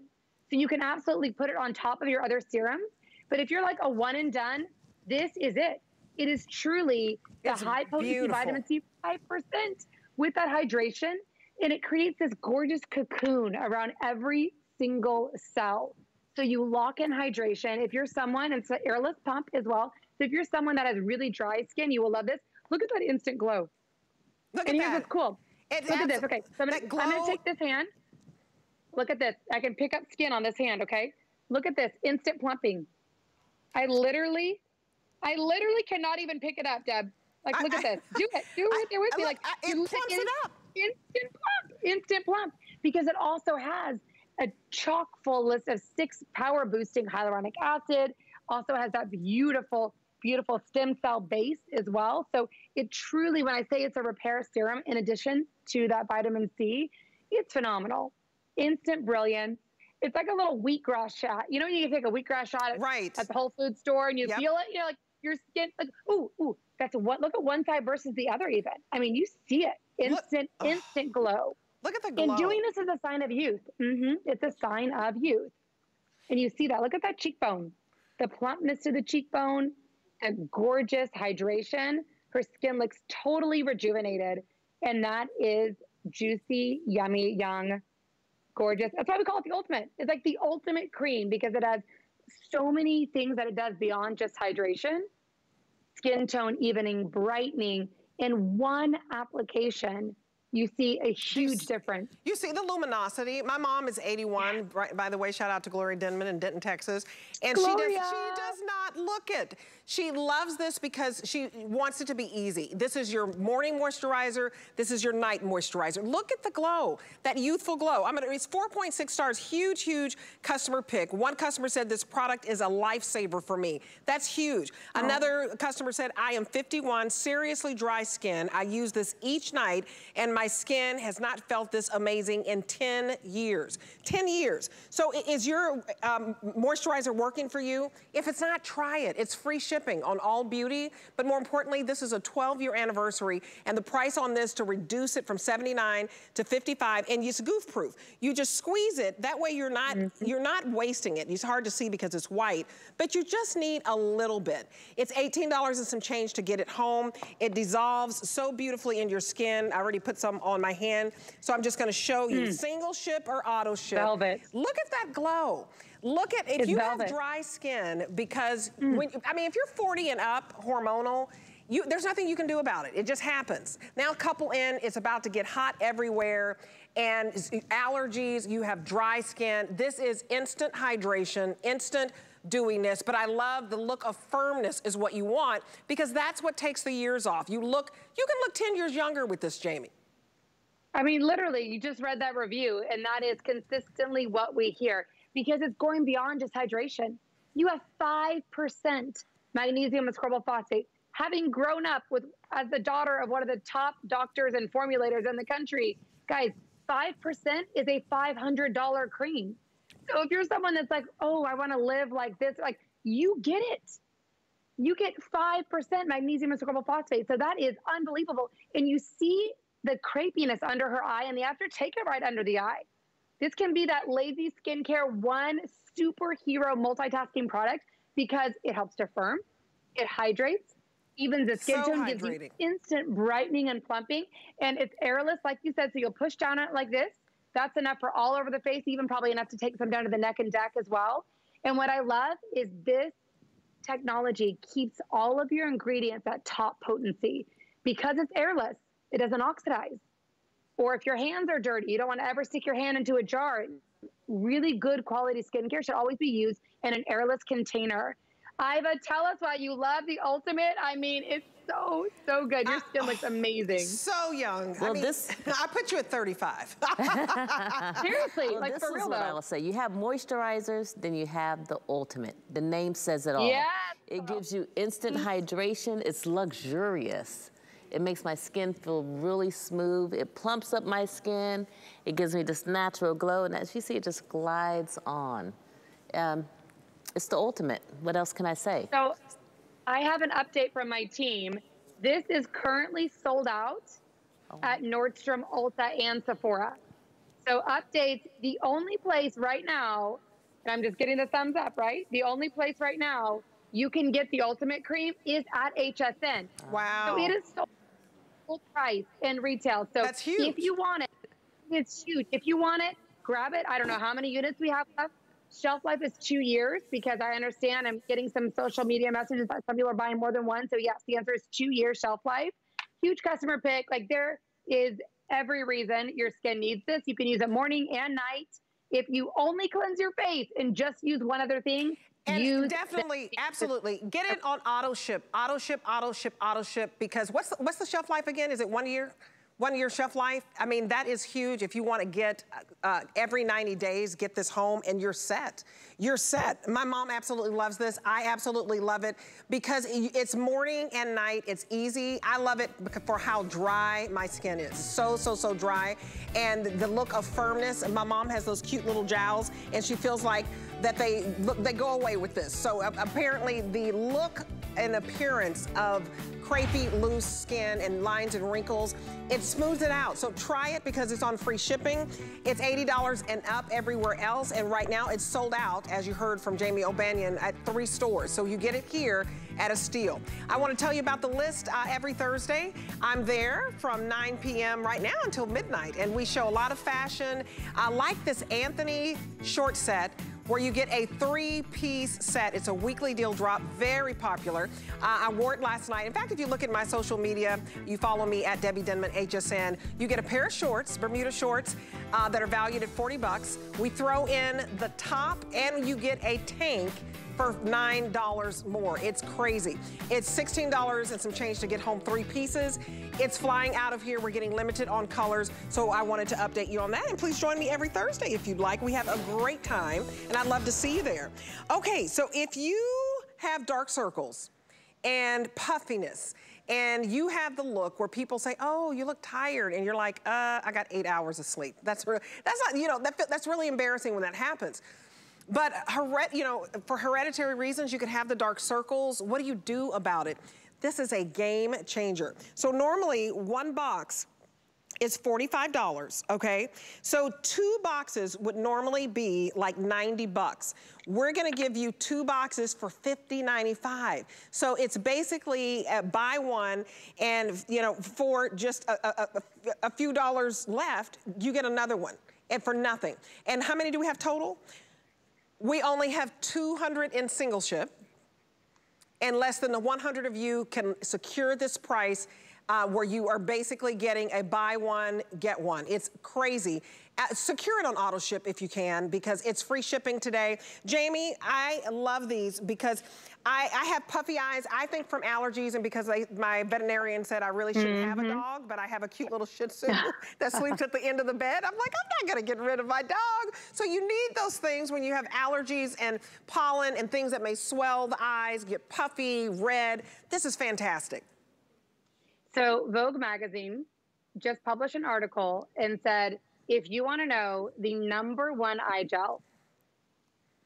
So you can absolutely put it on top of your other serums. But if you're like a one and done, this is it. It is truly the it's high potency beautiful. vitamin C, 5% with that hydration. And it creates this gorgeous cocoon around every single cell. So you lock in hydration. If you're someone, it's an airless pump as well. So if you're someone that has really dry skin, you will love this. Look at that instant glow. Look and at here's that. what's cool. It Look at this. Okay, so I'm gonna, I'm gonna take this hand. Look at this. I can pick up skin on this hand, okay? Look at this, instant plumping. I literally, I literally cannot even pick it up, Deb. Like, look I, at this. Do it. Do it there with me. Like, I, it plumps it up. Instant plump. Instant plump. Because it also has a chock full list of six power boosting hyaluronic acid. Also has that beautiful, beautiful stem cell base as well. So it truly, when I say it's a repair serum, in addition to that vitamin C, it's phenomenal. Instant brilliance. It's like a little wheatgrass shot. You know, you can take a wheatgrass shot at, right. at the Whole Food store and you yep. feel it. You know, like your skin, like, ooh, ooh, that's what, look at one side versus the other even. I mean, you see it. Instant, look, instant glow. Look at the glow. And doing this is a sign of youth. Mm-hmm. It's a sign of youth. And you see that. Look at that cheekbone. The plumpness to the cheekbone, the gorgeous hydration. Her skin looks totally rejuvenated. And that is juicy, yummy, young, gorgeous. That's why we call it the ultimate. It's like the ultimate cream because it has so many things that it does beyond just hydration, skin tone evening, brightening in one application you see a huge difference. You see the luminosity. My mom is 81, right, by the way, shout out to Gloria Denmon in Denton, Texas. And she does, she does not look it. She loves this because she wants it to be easy. This is your morning moisturizer. This is your night moisturizer. Look at the glow, that youthful glow. I mean, it's 4.6 stars, huge, huge customer pick. One customer said this product is a lifesaver for me. That's huge. Oh. Another customer said, I am 51, seriously dry skin. I use this each night and my my skin has not felt this amazing in 10 years. 10 years. So is your um, moisturizer working for you? If it's not, try it. It's free shipping on all beauty. But more importantly, this is a 12-year anniversary, and the price on this to reduce it from 79 to 55, and it's goof-proof. You just squeeze it. That way you're not, mm -hmm. you're not wasting it. It's hard to see because it's white, but you just need a little bit. It's $18 and some change to get it home. It dissolves so beautifully in your skin. I already put some some on my hand. So I'm just gonna show you, mm. single ship or auto ship. Velvet. Look at that glow. Look at, if it's you velvet. have dry skin, because, mm. when, I mean, if you're 40 and up, hormonal, you, there's nothing you can do about it. It just happens. Now couple in, it's about to get hot everywhere and allergies, you have dry skin. This is instant hydration, instant dewiness, but I love the look of firmness is what you want because that's what takes the years off. You look, you can look 10 years younger with this, Jamie. I mean, literally, you just read that review, and that is consistently what we hear because it's going beyond just hydration. You have 5% magnesium ascorbyl phosphate. Having grown up with as the daughter of one of the top doctors and formulators in the country, guys, 5% is a $500 cream. So if you're someone that's like, oh, I want to live like this, like you get it. You get 5% magnesium ascorbyl phosphate. So that is unbelievable. And you see the crepiness under her eye and the after, take it right under the eye. This can be that lazy skincare one superhero multitasking product because it helps to firm, it hydrates, evens the skin so tone, gives you instant brightening and plumping, and it's airless, like you said, so you'll push down on it like this. That's enough for all over the face, even probably enough to take some down to the neck and neck as well. And what I love is this technology keeps all of your ingredients at top potency because it's airless. It doesn't oxidize. Or if your hands are dirty, you don't want to ever stick your hand into a jar. Really good quality skincare should always be used in an airless container. Iva, tell us why you love the ultimate. I mean, it's so, so good. Your skin looks ah, amazing. So young. Well, I mean, this... I put you at 35. Seriously, well, like this for real is what though. I will say. You have moisturizers, then you have the ultimate. The name says it all. Yeah. It gives you instant hydration. It's luxurious. It makes my skin feel really smooth. It plumps up my skin. It gives me this natural glow. And as you see, it just glides on. Um, it's the ultimate. What else can I say? So I have an update from my team. This is currently sold out oh. at Nordstrom, Ulta, and Sephora. So updates, the only place right now, and I'm just getting the thumbs up, right? The only place right now you can get the ultimate cream is at HSN. Wow. So it is sold full price in retail. So That's huge. if you want it, it's huge. If you want it, grab it. I don't know how many units we have left. Shelf life is two years because I understand I'm getting some social media messages that some people are buying more than one. So yes, the answer is two years shelf life. Huge customer pick. Like there is every reason your skin needs this. You can use it morning and night. If you only cleanse your face and just use one other thing, and definitely, absolutely, get it on auto ship, auto ship, auto ship, auto ship. Because what's the, what's the shelf life again? Is it one year? One year shelf life. I mean, that is huge. If you want to get uh, every 90 days, get this home and you're set. You're set. My mom absolutely loves this. I absolutely love it because it's morning and night. It's easy. I love it for how dry my skin is. So, so, so dry. And the look of firmness. My mom has those cute little jowls and she feels like that they, they go away with this. So uh, apparently the look and appearance of crepey, loose skin and lines and wrinkles. It smooths it out. So try it because it's on free shipping. It's $80 and up everywhere else. And right now it's sold out, as you heard from Jamie O'Banion, at three stores. So you get it here at a steal. I want to tell you about the list uh, every Thursday. I'm there from 9 p.m. right now until midnight. And we show a lot of fashion. I like this Antthony short set where you get a three-piece set. It's a weekly deal drop, very popular. Uh, I wore it last night. In fact, if you look at my social media, you follow me at Debbie Denmon HSN, you get a pair of shorts, Bermuda shorts, uh, that are valued at 40 bucks. We throw in the top and you get a tank for $9 more. It's crazy. It's $16 and some change to get home three pieces. It's flying out of here. We're getting limited on colors, so I wanted to update you on that. And please join me every Thursday if you'd like. We have a great time, and I'd love to see you there. Okay, so if you have dark circles and puffiness, and you have the look where people say, oh, you look tired, and you're like, uh, I got eight hours of sleep. That's, that's not, you know, that, that's really embarrassing when that happens. But, you know, for hereditary reasons, you can have the dark circles. What do you do about it? This is a game changer. So normally, one box is $45, okay? So two boxes would normally be like 90 bucks. We're gonna give you two boxes for $50.95. So it's basically uh, buy one and, you know, for just a, a, a, a few dollars left, you get another one and for nothing. And how many do we have total? We only have 200 in single ship and less than the 100 of you can secure this price uh, where you are basically getting a buy one, get one. It's crazy. Uh, secure it on auto ship if you can because it's free shipping today. Jamie, I love these because I, I have puffy eyes, I think from allergies and because I, my veterinarian said I really shouldn't mm -hmm. have a mm-hmm. dog, but I have a cute little Shih Tzu that sleeps at the end of the bed. I'm like, I'm not gonna get rid of my dog. So you need those things when you have allergies and pollen and things that may swell the eyes, get puffy, red. This is fantastic. So Vogue magazine just published an article and said, if you want to know the number one eye gel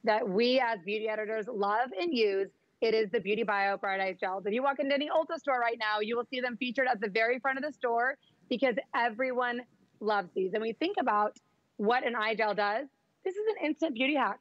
that we as beauty editors love and use, it is the Beauty Bio Bright Eyes Gels. If you walk into any Ulta store right now, you will see them featured at the very front of the store because everyone loves these. And we think about what an eye gel does. This is an instant beauty hack,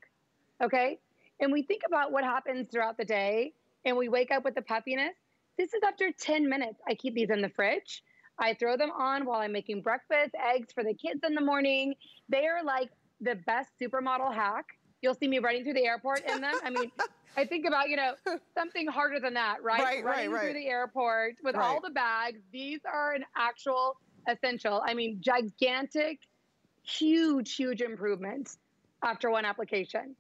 okay? And we think about what happens throughout the day and we wake up with the puffiness. This is after 10 minutes. I keep these in the fridge. I throw them on while I'm making breakfast, eggs for the kids in the morning. They are like the best supermodel hack. You'll see me running through the airport in them. I mean, I think about, you know, something harder than that, right? Right, running right, right. through the airport with right. all the bags. These are an actual essential. I mean, gigantic, huge, huge improvements after one application.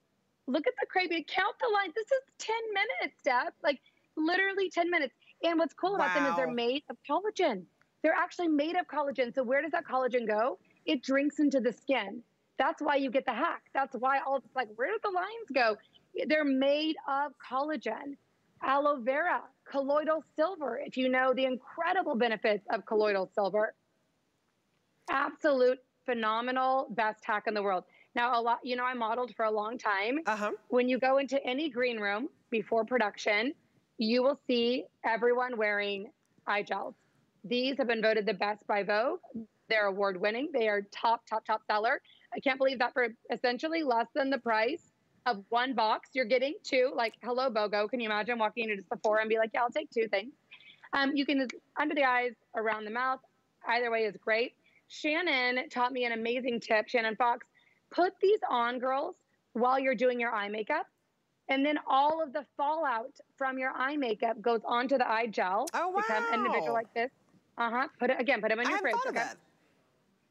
Look at the crepey. Count the lines. This is 10 minutes, Steph. Like literally 10 minutes. And what's cool about wow. them is they're made of collagen. They're actually made of collagen. So where does that collagen go? It drinks into the skin. That's why you get the hack. That's why all it's like, where do the lines go? They're made of collagen, aloe vera, colloidal silver. If you know the incredible benefits of colloidal silver, absolute phenomenal best hack in the world. Now, a lot, you know, I modeled for a long time. Uh-huh. When you go into any green room before production, you will see everyone wearing eye gels. These have been voted the best by Vogue. They're award winning. They are top, top, top seller. I can't believe that for essentially less than the price of one box, you're getting two. Like, hello, BOGO. Can you imagine walking into Sephora and be like, yeah, I'll take two things? Um, you can under the eyes, around the mouth. Either way is great. Shannon taught me an amazing tip. Shannon Fox, put these on, girls, while you're doing your eye makeup. And then all of the fallout from your eye makeup goes onto the eye gel. Oh, wow. Become individual like this. Uh-huh. Put it again, put them in your I fridge. Okay?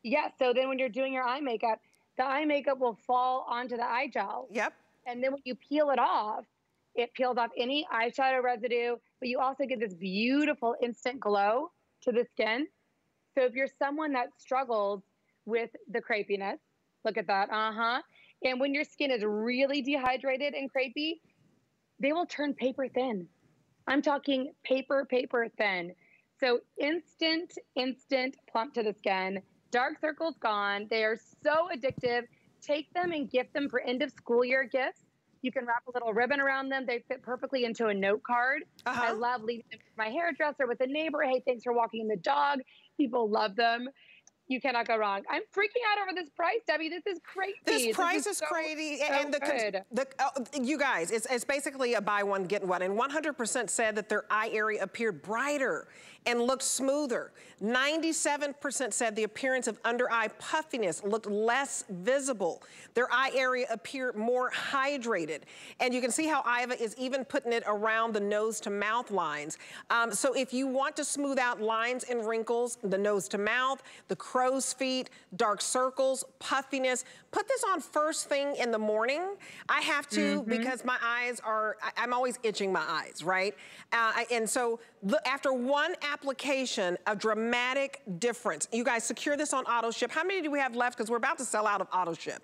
Yeah, so then when you're doing your eye makeup, the eye makeup will fall onto the eye gel. Yep. And then when you peel it off, it peels off any eyeshadow residue, but you also get this beautiful instant glow to the skin. So if you're someone that struggles with the crepiness, look at that, uh-huh. And when your skin is really dehydrated and crepey, they will turn paper thin. I'm talking paper, paper thin. So instant, instant plump to the skin. Dark circles gone. They are so addictive. Take them and gift them for end of school year gifts. You can wrap a little ribbon around them. They fit perfectly into a note card. Uh-huh. I love leaving them with my hairdresser, with a neighbor. Hey, thanks for walking the dog. People love them you cannot go wrong. I'm freaking out over this price, Debbie. This is crazy. This price this is, is so, crazy. So and the, the uh, you guys, it's, it's basically a buy one, get one. And 100% said that their eye area appeared brighter and looked smoother. 97% said the appearance of under eye puffiness looked less visible. Their eye area appeared more hydrated. And you can see how Iva is even putting it around the nose to mouth lines. Um, so if you want to smooth out lines and wrinkles, the nose to mouth, the crow's feet, dark circles, puffiness, put this on first thing in the morning. I have to mm -hmm. because my eyes are, I, am always itching my eyes, right? Uh, and so after one application, a dramatic difference. You guys secure this on auto ship. How many do we have left? Because we're about to sell out of auto ship.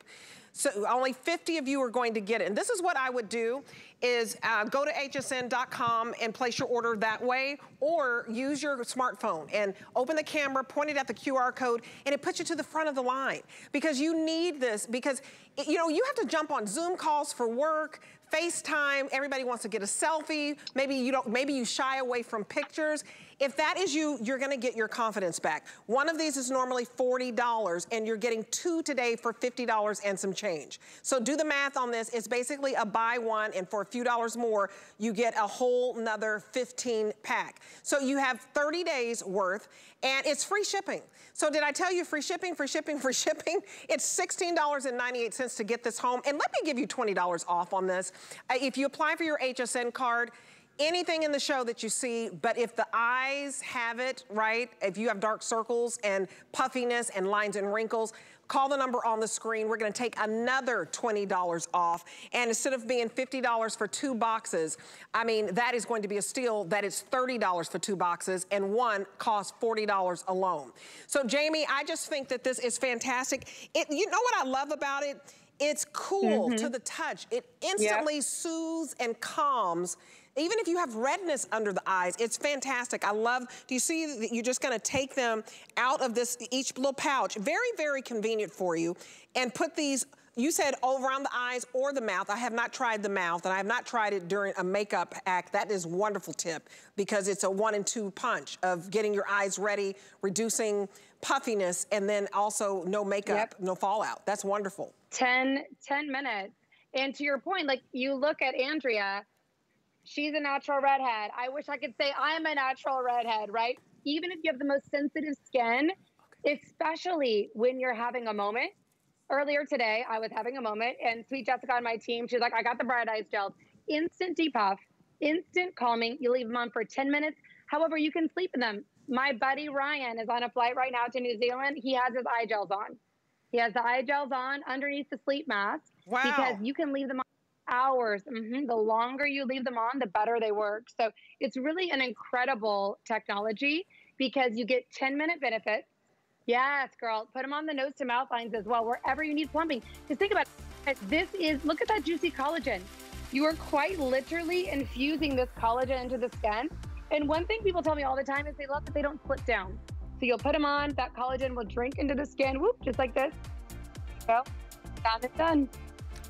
So only 50 of you are going to get it. And this is what I would do is uh, go to hsn.com and place your order that way or use your smartphone and open the camera, point it at the QR code, and it puts you to the front of the line because you need this because, you know, you have to jump on Zoom calls for work, FaceTime, everybody wants to get a selfie. Maybe you don't, maybe you shy away from pictures. If that is you, you're gonna get your confidence back. One of these is normally $40 and you're getting two today for $50 and some change. So do the math on this. It's basically a buy one and for a few dollars more, you get a whole nother 15 pack. So you have 30 days worth and it's free shipping. So did I tell you free shipping, free shipping, free shipping? It's $16.98 to get this home. And let me give you $20 off on this. Uh, if you apply for your HSN card, anything in the show that you see, but if the eyes have it, right, if you have dark circles and puffiness and lines and wrinkles, call the number on the screen. We're gonna take another $20 off. And instead of being $50 for two boxes, I mean, that is going to be a steal that is $30 for two boxes and one costs $40 alone. So Jamie, I just think that this is fantastic. It, you know what I love about it? It's cool mm -hmm. to the touch. It instantly yep. soothes and calms even if you have redness under the eyes, it's fantastic. I love, do you see that you're just gonna take them out of this, each little pouch, very, very convenient for you, and put these you said all around the eyes or the mouth. I have not tried the mouth and I have not tried it during a makeup act. That is wonderful tip because it's a one and two punch of getting your eyes ready, reducing puffiness, and then also no makeup, yep. no fallout. That's wonderful. 10, 10 minutes. And to your point, like you look at Andrea, she's a natural redhead. I wish I could say I'm a natural redhead, right? Even if you have the most sensitive skin, especially when you're having a moment. Earlier today, I was having a moment, and sweet Jessica on my team, she's like, I got the Bright Eyes gels. Instant depuff, instant calming. You leave them on for 10 minutes. However, you can sleep in them. My buddy Ryan is on a flight right now to New Zealand. He has his eye gels on. He has the eye gels on underneath the sleep mask wow. because you can leave them on hours. Mm-hmm. The longer you leave them on, the better they work. So it's really an incredible technology because you get 10 minute benefits. Yes, girl, put them on the nose to mouth lines as well, wherever you need plumping. Just think about it. This is, look at that juicy collagen. You are quite literally infusing this collagen into the skin. And one thing people tell me all the time is they love that they don't slip down. So you'll put them on, that collagen will drink into the skin, whoop, just like this. So, done and done.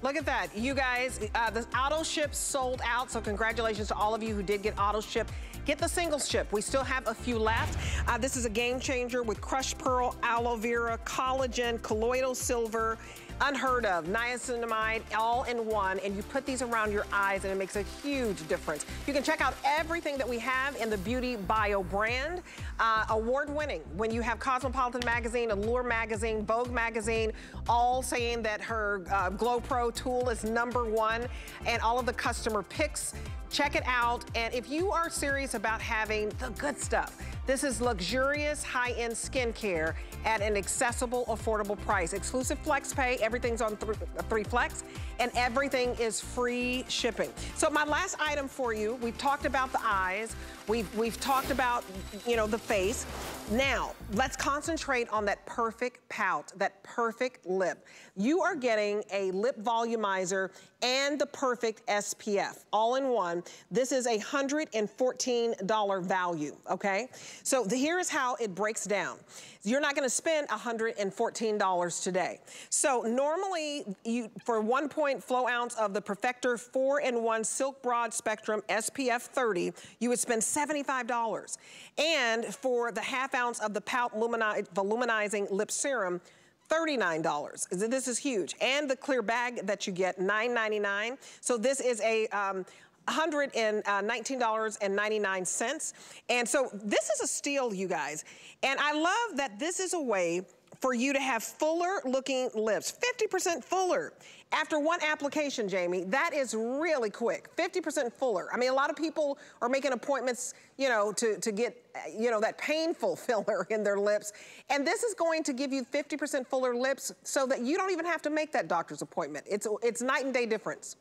Look at that. You guys, uh, the auto ship sold out, so congratulations to all of you who did get auto ship. Get the single ship. We still have a few left. Uh, this is a game changer with crushed pearl, aloe vera, collagen, colloidal silver, Unheard of, niacinamide all in one, and you put these around your eyes and it makes a huge difference. You can check out everything that we have in the Beauty Bio brand. Uh, Award-winning. When you have Cosmopolitan Magazine, Allure Magazine, Vogue Magazine, all saying that her uh, Glow Pro tool is number one, and all of the customer picks Check it out. And if you are serious about having the good stuff, this is luxurious high-end skincare at an accessible, affordable price. Exclusive flex pay, everything's on th uh, three flex, and everything is free shipping. So my last item for you, we've talked about the eyes, we've, we've talked about, you know, the face. Now, let's concentrate on that perfect pout, that perfect lip. You are getting a lip volumizer and the perfect SPF all in one. This is a $114 value, okay? So here is how it breaks down. You're not gonna spend $114 today. So normally, you for one point flow ounce of the Perfector 4-in-1 Silk Broad Spectrum SPF 30, you would spend $75. And for the half ounce of the Pout Volumizing Lip Serum, $39. This is huge. And the clear bag that you get, $9.99. So this is a um, $119.99. And so this is a steal, you guys. And I love that this is a way for you to have fuller looking lips, 50% fuller. After one application, Jamie, that is really quick, 50% fuller. I mean, a lot of people are making appointments, you know, to, to get, you know, that painful filler in their lips. And this is going to give you 50% fuller lips so that you don't even have to make that doctor's appointment. It's, it's night and day difference.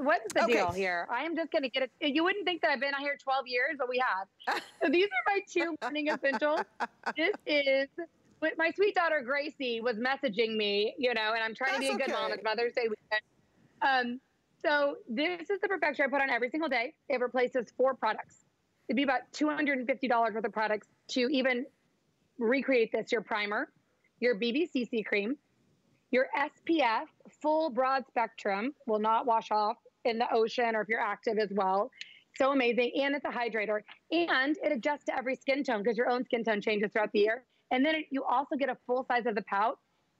What's the okay. deal here? I am just going to get it. You wouldn't think that I've been out here 12 years, but we have. so these are my two morning essentials. This is my sweet daughter Gracie was messaging me, you know, and I'm trying That's to be a good okay. mom. It's Mother's Day weekend. Um, so this is the Perfector I put on every single day. It replaces four products. It'd be about $250 worth of products to even recreate this. Your primer, your BBCC cream, your SPF, full broad spectrum, will not wash off in the ocean or if you're active as well. So amazing. And it's a hydrator. And it adjusts to every skin tone because your own skin tone changes throughout the year. And then it, you also get a full size of the pout.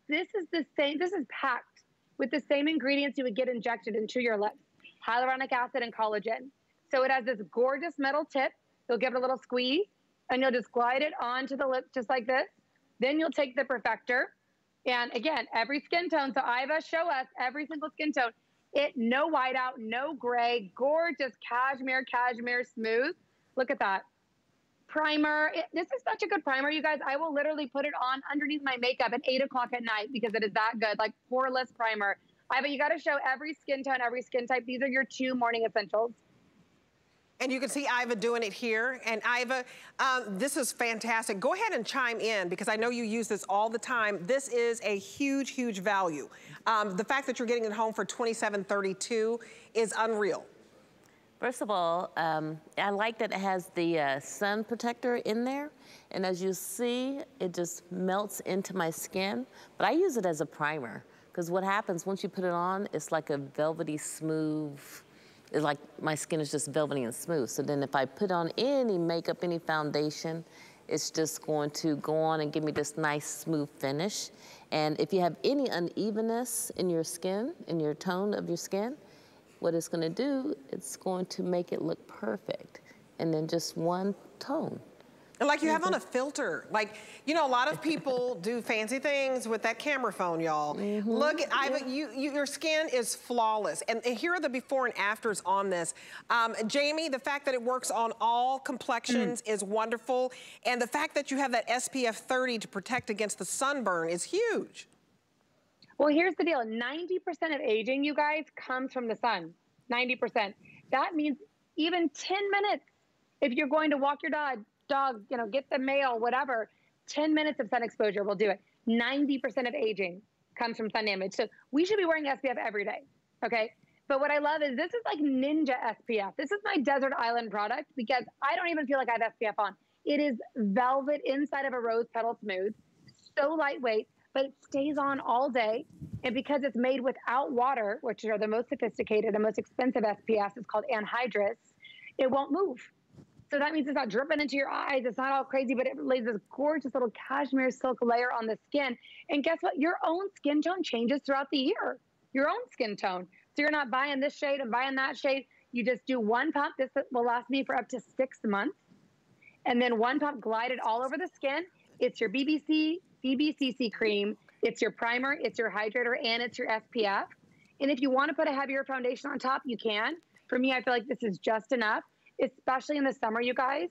This is the same, this is packed with the same ingredients you would get injected into your lips hyaluronic acid and collagen. So it has this gorgeous metal tip. You'll give it a little squeeze and you'll just glide it onto the lips just like this. Then you'll take the perfector. And again, every skin tone. So Iva, show us every single skin tone. It no whiteout, no gray, gorgeous cashmere, cashmere smooth. Look at that. Primer. It, this is such a good primer, you guys. I will literally put it on underneath my makeup at 8 o'clock at night because it is that good. Like poreless primer. I but you got to show every skin tone, every skin type. These are your two morning essentials. And you can see Iva doing it here. And Iva, um, this is fantastic. Go ahead and chime in because I know you use this all the time. This is a huge, huge value. Um, the fact that you're getting it home for $27.32 is unreal. First of all, um, I like that it has the uh, sun protector in there. And as you see, it just melts into my skin. But I use it as a primer because what happens once you put it on, it's like a velvety smooth, it's like my skin is just velvety and smooth. So then if I put on any makeup, any foundation, it's just going to go on and give me this nice smooth finish. And if you have any unevenness in your skin, in your tone of your skin, what it's gonna do, it's going to make it look perfect. And then just one tone. Like you have on a filter. Like, you know, a lot of people do fancy things with that camera phone, y'all. Mm -hmm. Look, Iva, yeah. you, you, your skin is flawless. And, and, here are the before and afters on this. Um, Jamie, the fact that it works on all complexions mm. is wonderful. And the fact that you have that SPF 30 to protect against the sunburn is huge. Well, here's the deal. 90% of aging, you guys, comes from the sun. 90%. That means even 10 minutes if you're going to walk your dog, dog, you know, get the mail, whatever, 10 minutes of sun exposure will do it. 90% of aging comes from sun damage. So we should be wearing SPF every day. Okay. But what I love is this is like Ninja SPF. This is my desert island product because I don't even feel like I have SPF on. It is velvet inside of a rose petal smooth, so lightweight, but it stays on all day. And because it's made without water, which are the most sophisticated and most expensive SPFs, it's called anhydrous, it won't move. So that means it's not dripping into your eyes. It's not all crazy, but it lays this gorgeous little cashmere silk layer on the skin. And guess what? Your own skin tone changes throughout the year. Your own skin tone. So you're not buying this shade and buying that shade. You just do one pump. This will last me for up to six months. And then one pump glided all over the skin. It's your BBC, BBCC cream. It's your primer, it's your hydrator, and it's your SPF. And if you want to put a heavier foundation on top, you can. For me, I feel like this is just enough, especially in the summer, you guys.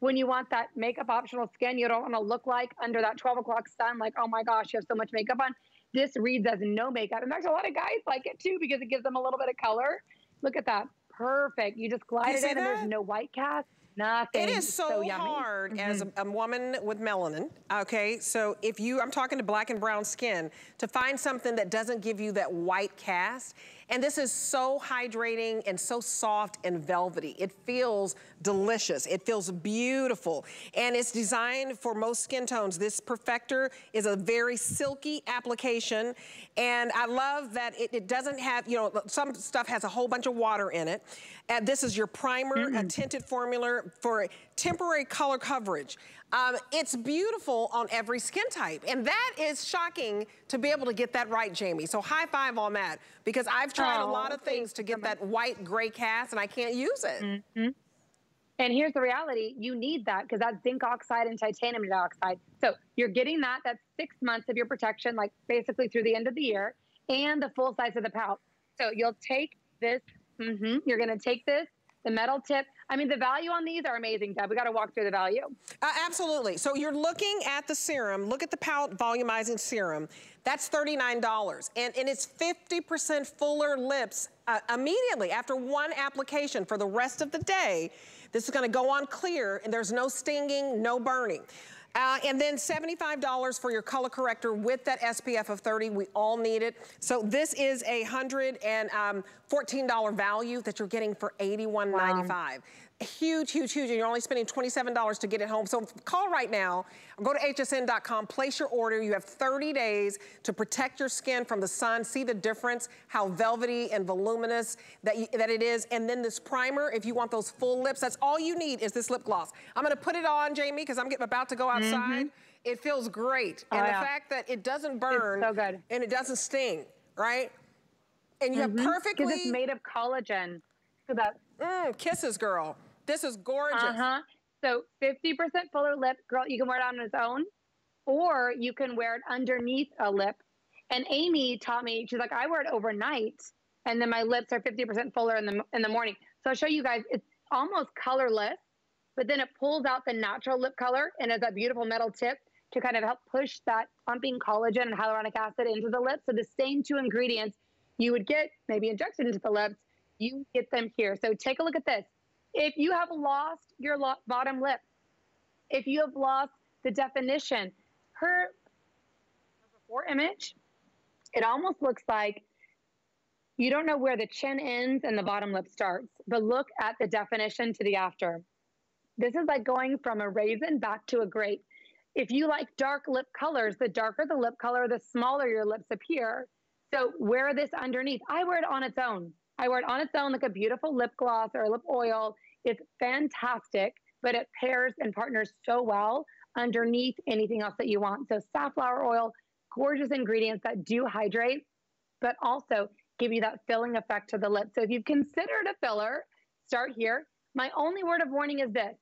When you want that makeup optional skin, you don't want to look like under that 12 o'clock sun, like, oh my gosh, you have so much makeup on. This reads as no makeup. And there's a lot of guys like it too because it gives them a little bit of color. Look at that. Perfect. You just glide it in that? and there's no white cast. Nothing. It is so, so hard mm -hmm. as a, a, woman with melanin, okay? So if you, I'm talking to black and brown skin, to find something that doesn't give you that white cast, and this is so hydrating and so soft and velvety. It feels delicious. It feels beautiful. And it's designed for most skin tones. This Perfector is a very silky application. And I love that it, it doesn't have, you know, some stuff has a whole bunch of water in it. And this is your primer, mm -hmm. a tinted formula for temporary color coverage. Um, it's beautiful on every skin type. And that is shocking to be able to get that right, Jamie. So high five on that because I've tried oh, a lot of things to get that white gray cast and I can't use it. Mm -hmm. And here's the reality, you need that because that's zinc oxide and titanium dioxide. So you're getting that, that's six months of your protection, like basically through the end of the year, and the full size of the pouch. So you'll take this, mm -hmm, you're gonna take this, the metal tip, I mean, the value on these are amazing, Deb. We got to walk through the value. Uh, absolutely. So you're looking at the serum. Look at the Pout Volumizing Serum. That's $39. And, and it's 50% fuller lips uh, immediately after one application for the rest of the day. This is going to go on clear, and there's no stinging, no burning. Uh, and then $75 for your color corrector with that SPF of 30. We all need it. So this is a $114 um, value that you're getting for $81.95. Wow huge, huge, huge, and you're only spending $27 to get it home. So call right now, go to hsn.com, place your order. You have 30 days to protect your skin from the sun, see the difference, how velvety and voluminous that, you, that it is. And then this primer, if you want those full lips, that's all you need is this lip gloss. I'm gonna put it on, Jamie, because I'm getting, about to go outside. Mm -hmm. It feels great. Oh, and yeah. the fact that it doesn't burn so good. and it doesn't sting, right? And you mm -hmm. have mm-hmm. perfectly- Because it's made of collagen. So that- mm, kisses, girl. This is gorgeous. Uh-huh. So 50% fuller lip, girl, you can wear it on its own, or you can wear it underneath a lip. And Amy taught me, she's like, I wear it overnight, and then my lips are 50% fuller in the in the morning. So I'll show you guys, it's almost colorless, but then it pulls out the natural lip color and has that beautiful metal tip to kind of help push that pumping collagen and hyaluronic acid into the lips. So the same two ingredients you would get maybe injected into the lips, you get them here. So take a look at this. If you have lost your lo bottom lip, if you have lost the definition, her before image, it almost looks like you don't know where the chin ends and the bottom lip starts, but look at the definition to the after. This is like going from a raisin back to a grape. If you like dark lip colors, the darker the lip color, the smaller your lips appear. So wear this underneath. I wear it on its own. I wear it on its own like a beautiful lip gloss or lip oil. It's fantastic, but it pairs and partners so well underneath anything else that you want. So safflower oil, gorgeous ingredients that do hydrate, but also give you that filling effect to the lips. So if you've considered a filler, start here. My only word of warning is this,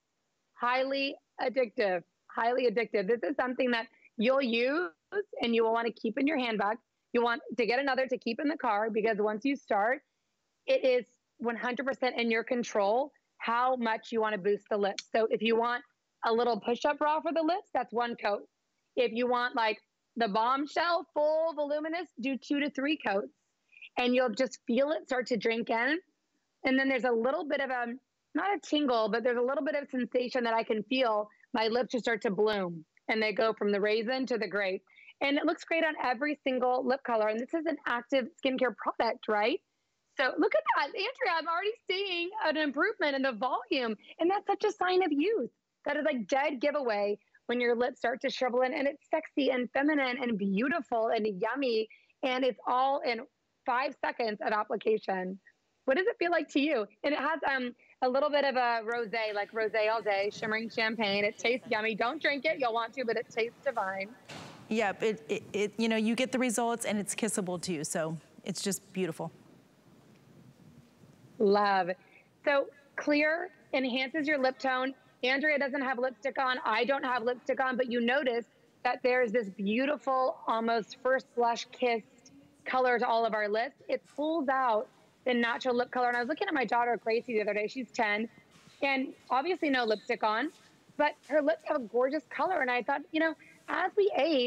highly addictive, highly addictive. This is something that you'll use and you will want to keep in your handbag. You want to get another to keep in the car because once you start, it is 100% in your control how much you want to boost the lips. So if you want a little push-up bra for the lips, that's one coat. If you want like the bombshell, full voluminous, do two to three coats. And you'll just feel it start to drink in. And then there's a little bit of a, not a tingle, but there's a little bit of sensation that I can feel. My lips just start to bloom and they go from the raisin to the grape. And it looks great on every single lip color. And this is an active skincare product, right? So look at that, Andrea. I'm already seeing an improvement in the volume, and that's such a sign of youth. That is like dead giveaway when your lips start to shrivel in, and it's sexy and feminine and beautiful and yummy, and it's all in five seconds of application. What does it feel like to you? And it has um a little bit of a rosé, like rosé all day, shimmering champagne. It tastes yummy. Don't drink it. You'll want to, but it tastes divine. Yep, it, it, it, you know, you get the results and it's kissable too. So it's just beautiful. Love. So clear enhances your lip tone. Andrea doesn't have lipstick on. I don't have lipstick on, but you notice that there's this beautiful, almost first blush kissed color to all of our lips. It pulls out the natural lip color. And I was looking at my daughter, Gracie, the other day. She's 10, and obviously no lipstick on, but her lips have a gorgeous color. And I thought, you know, as we age,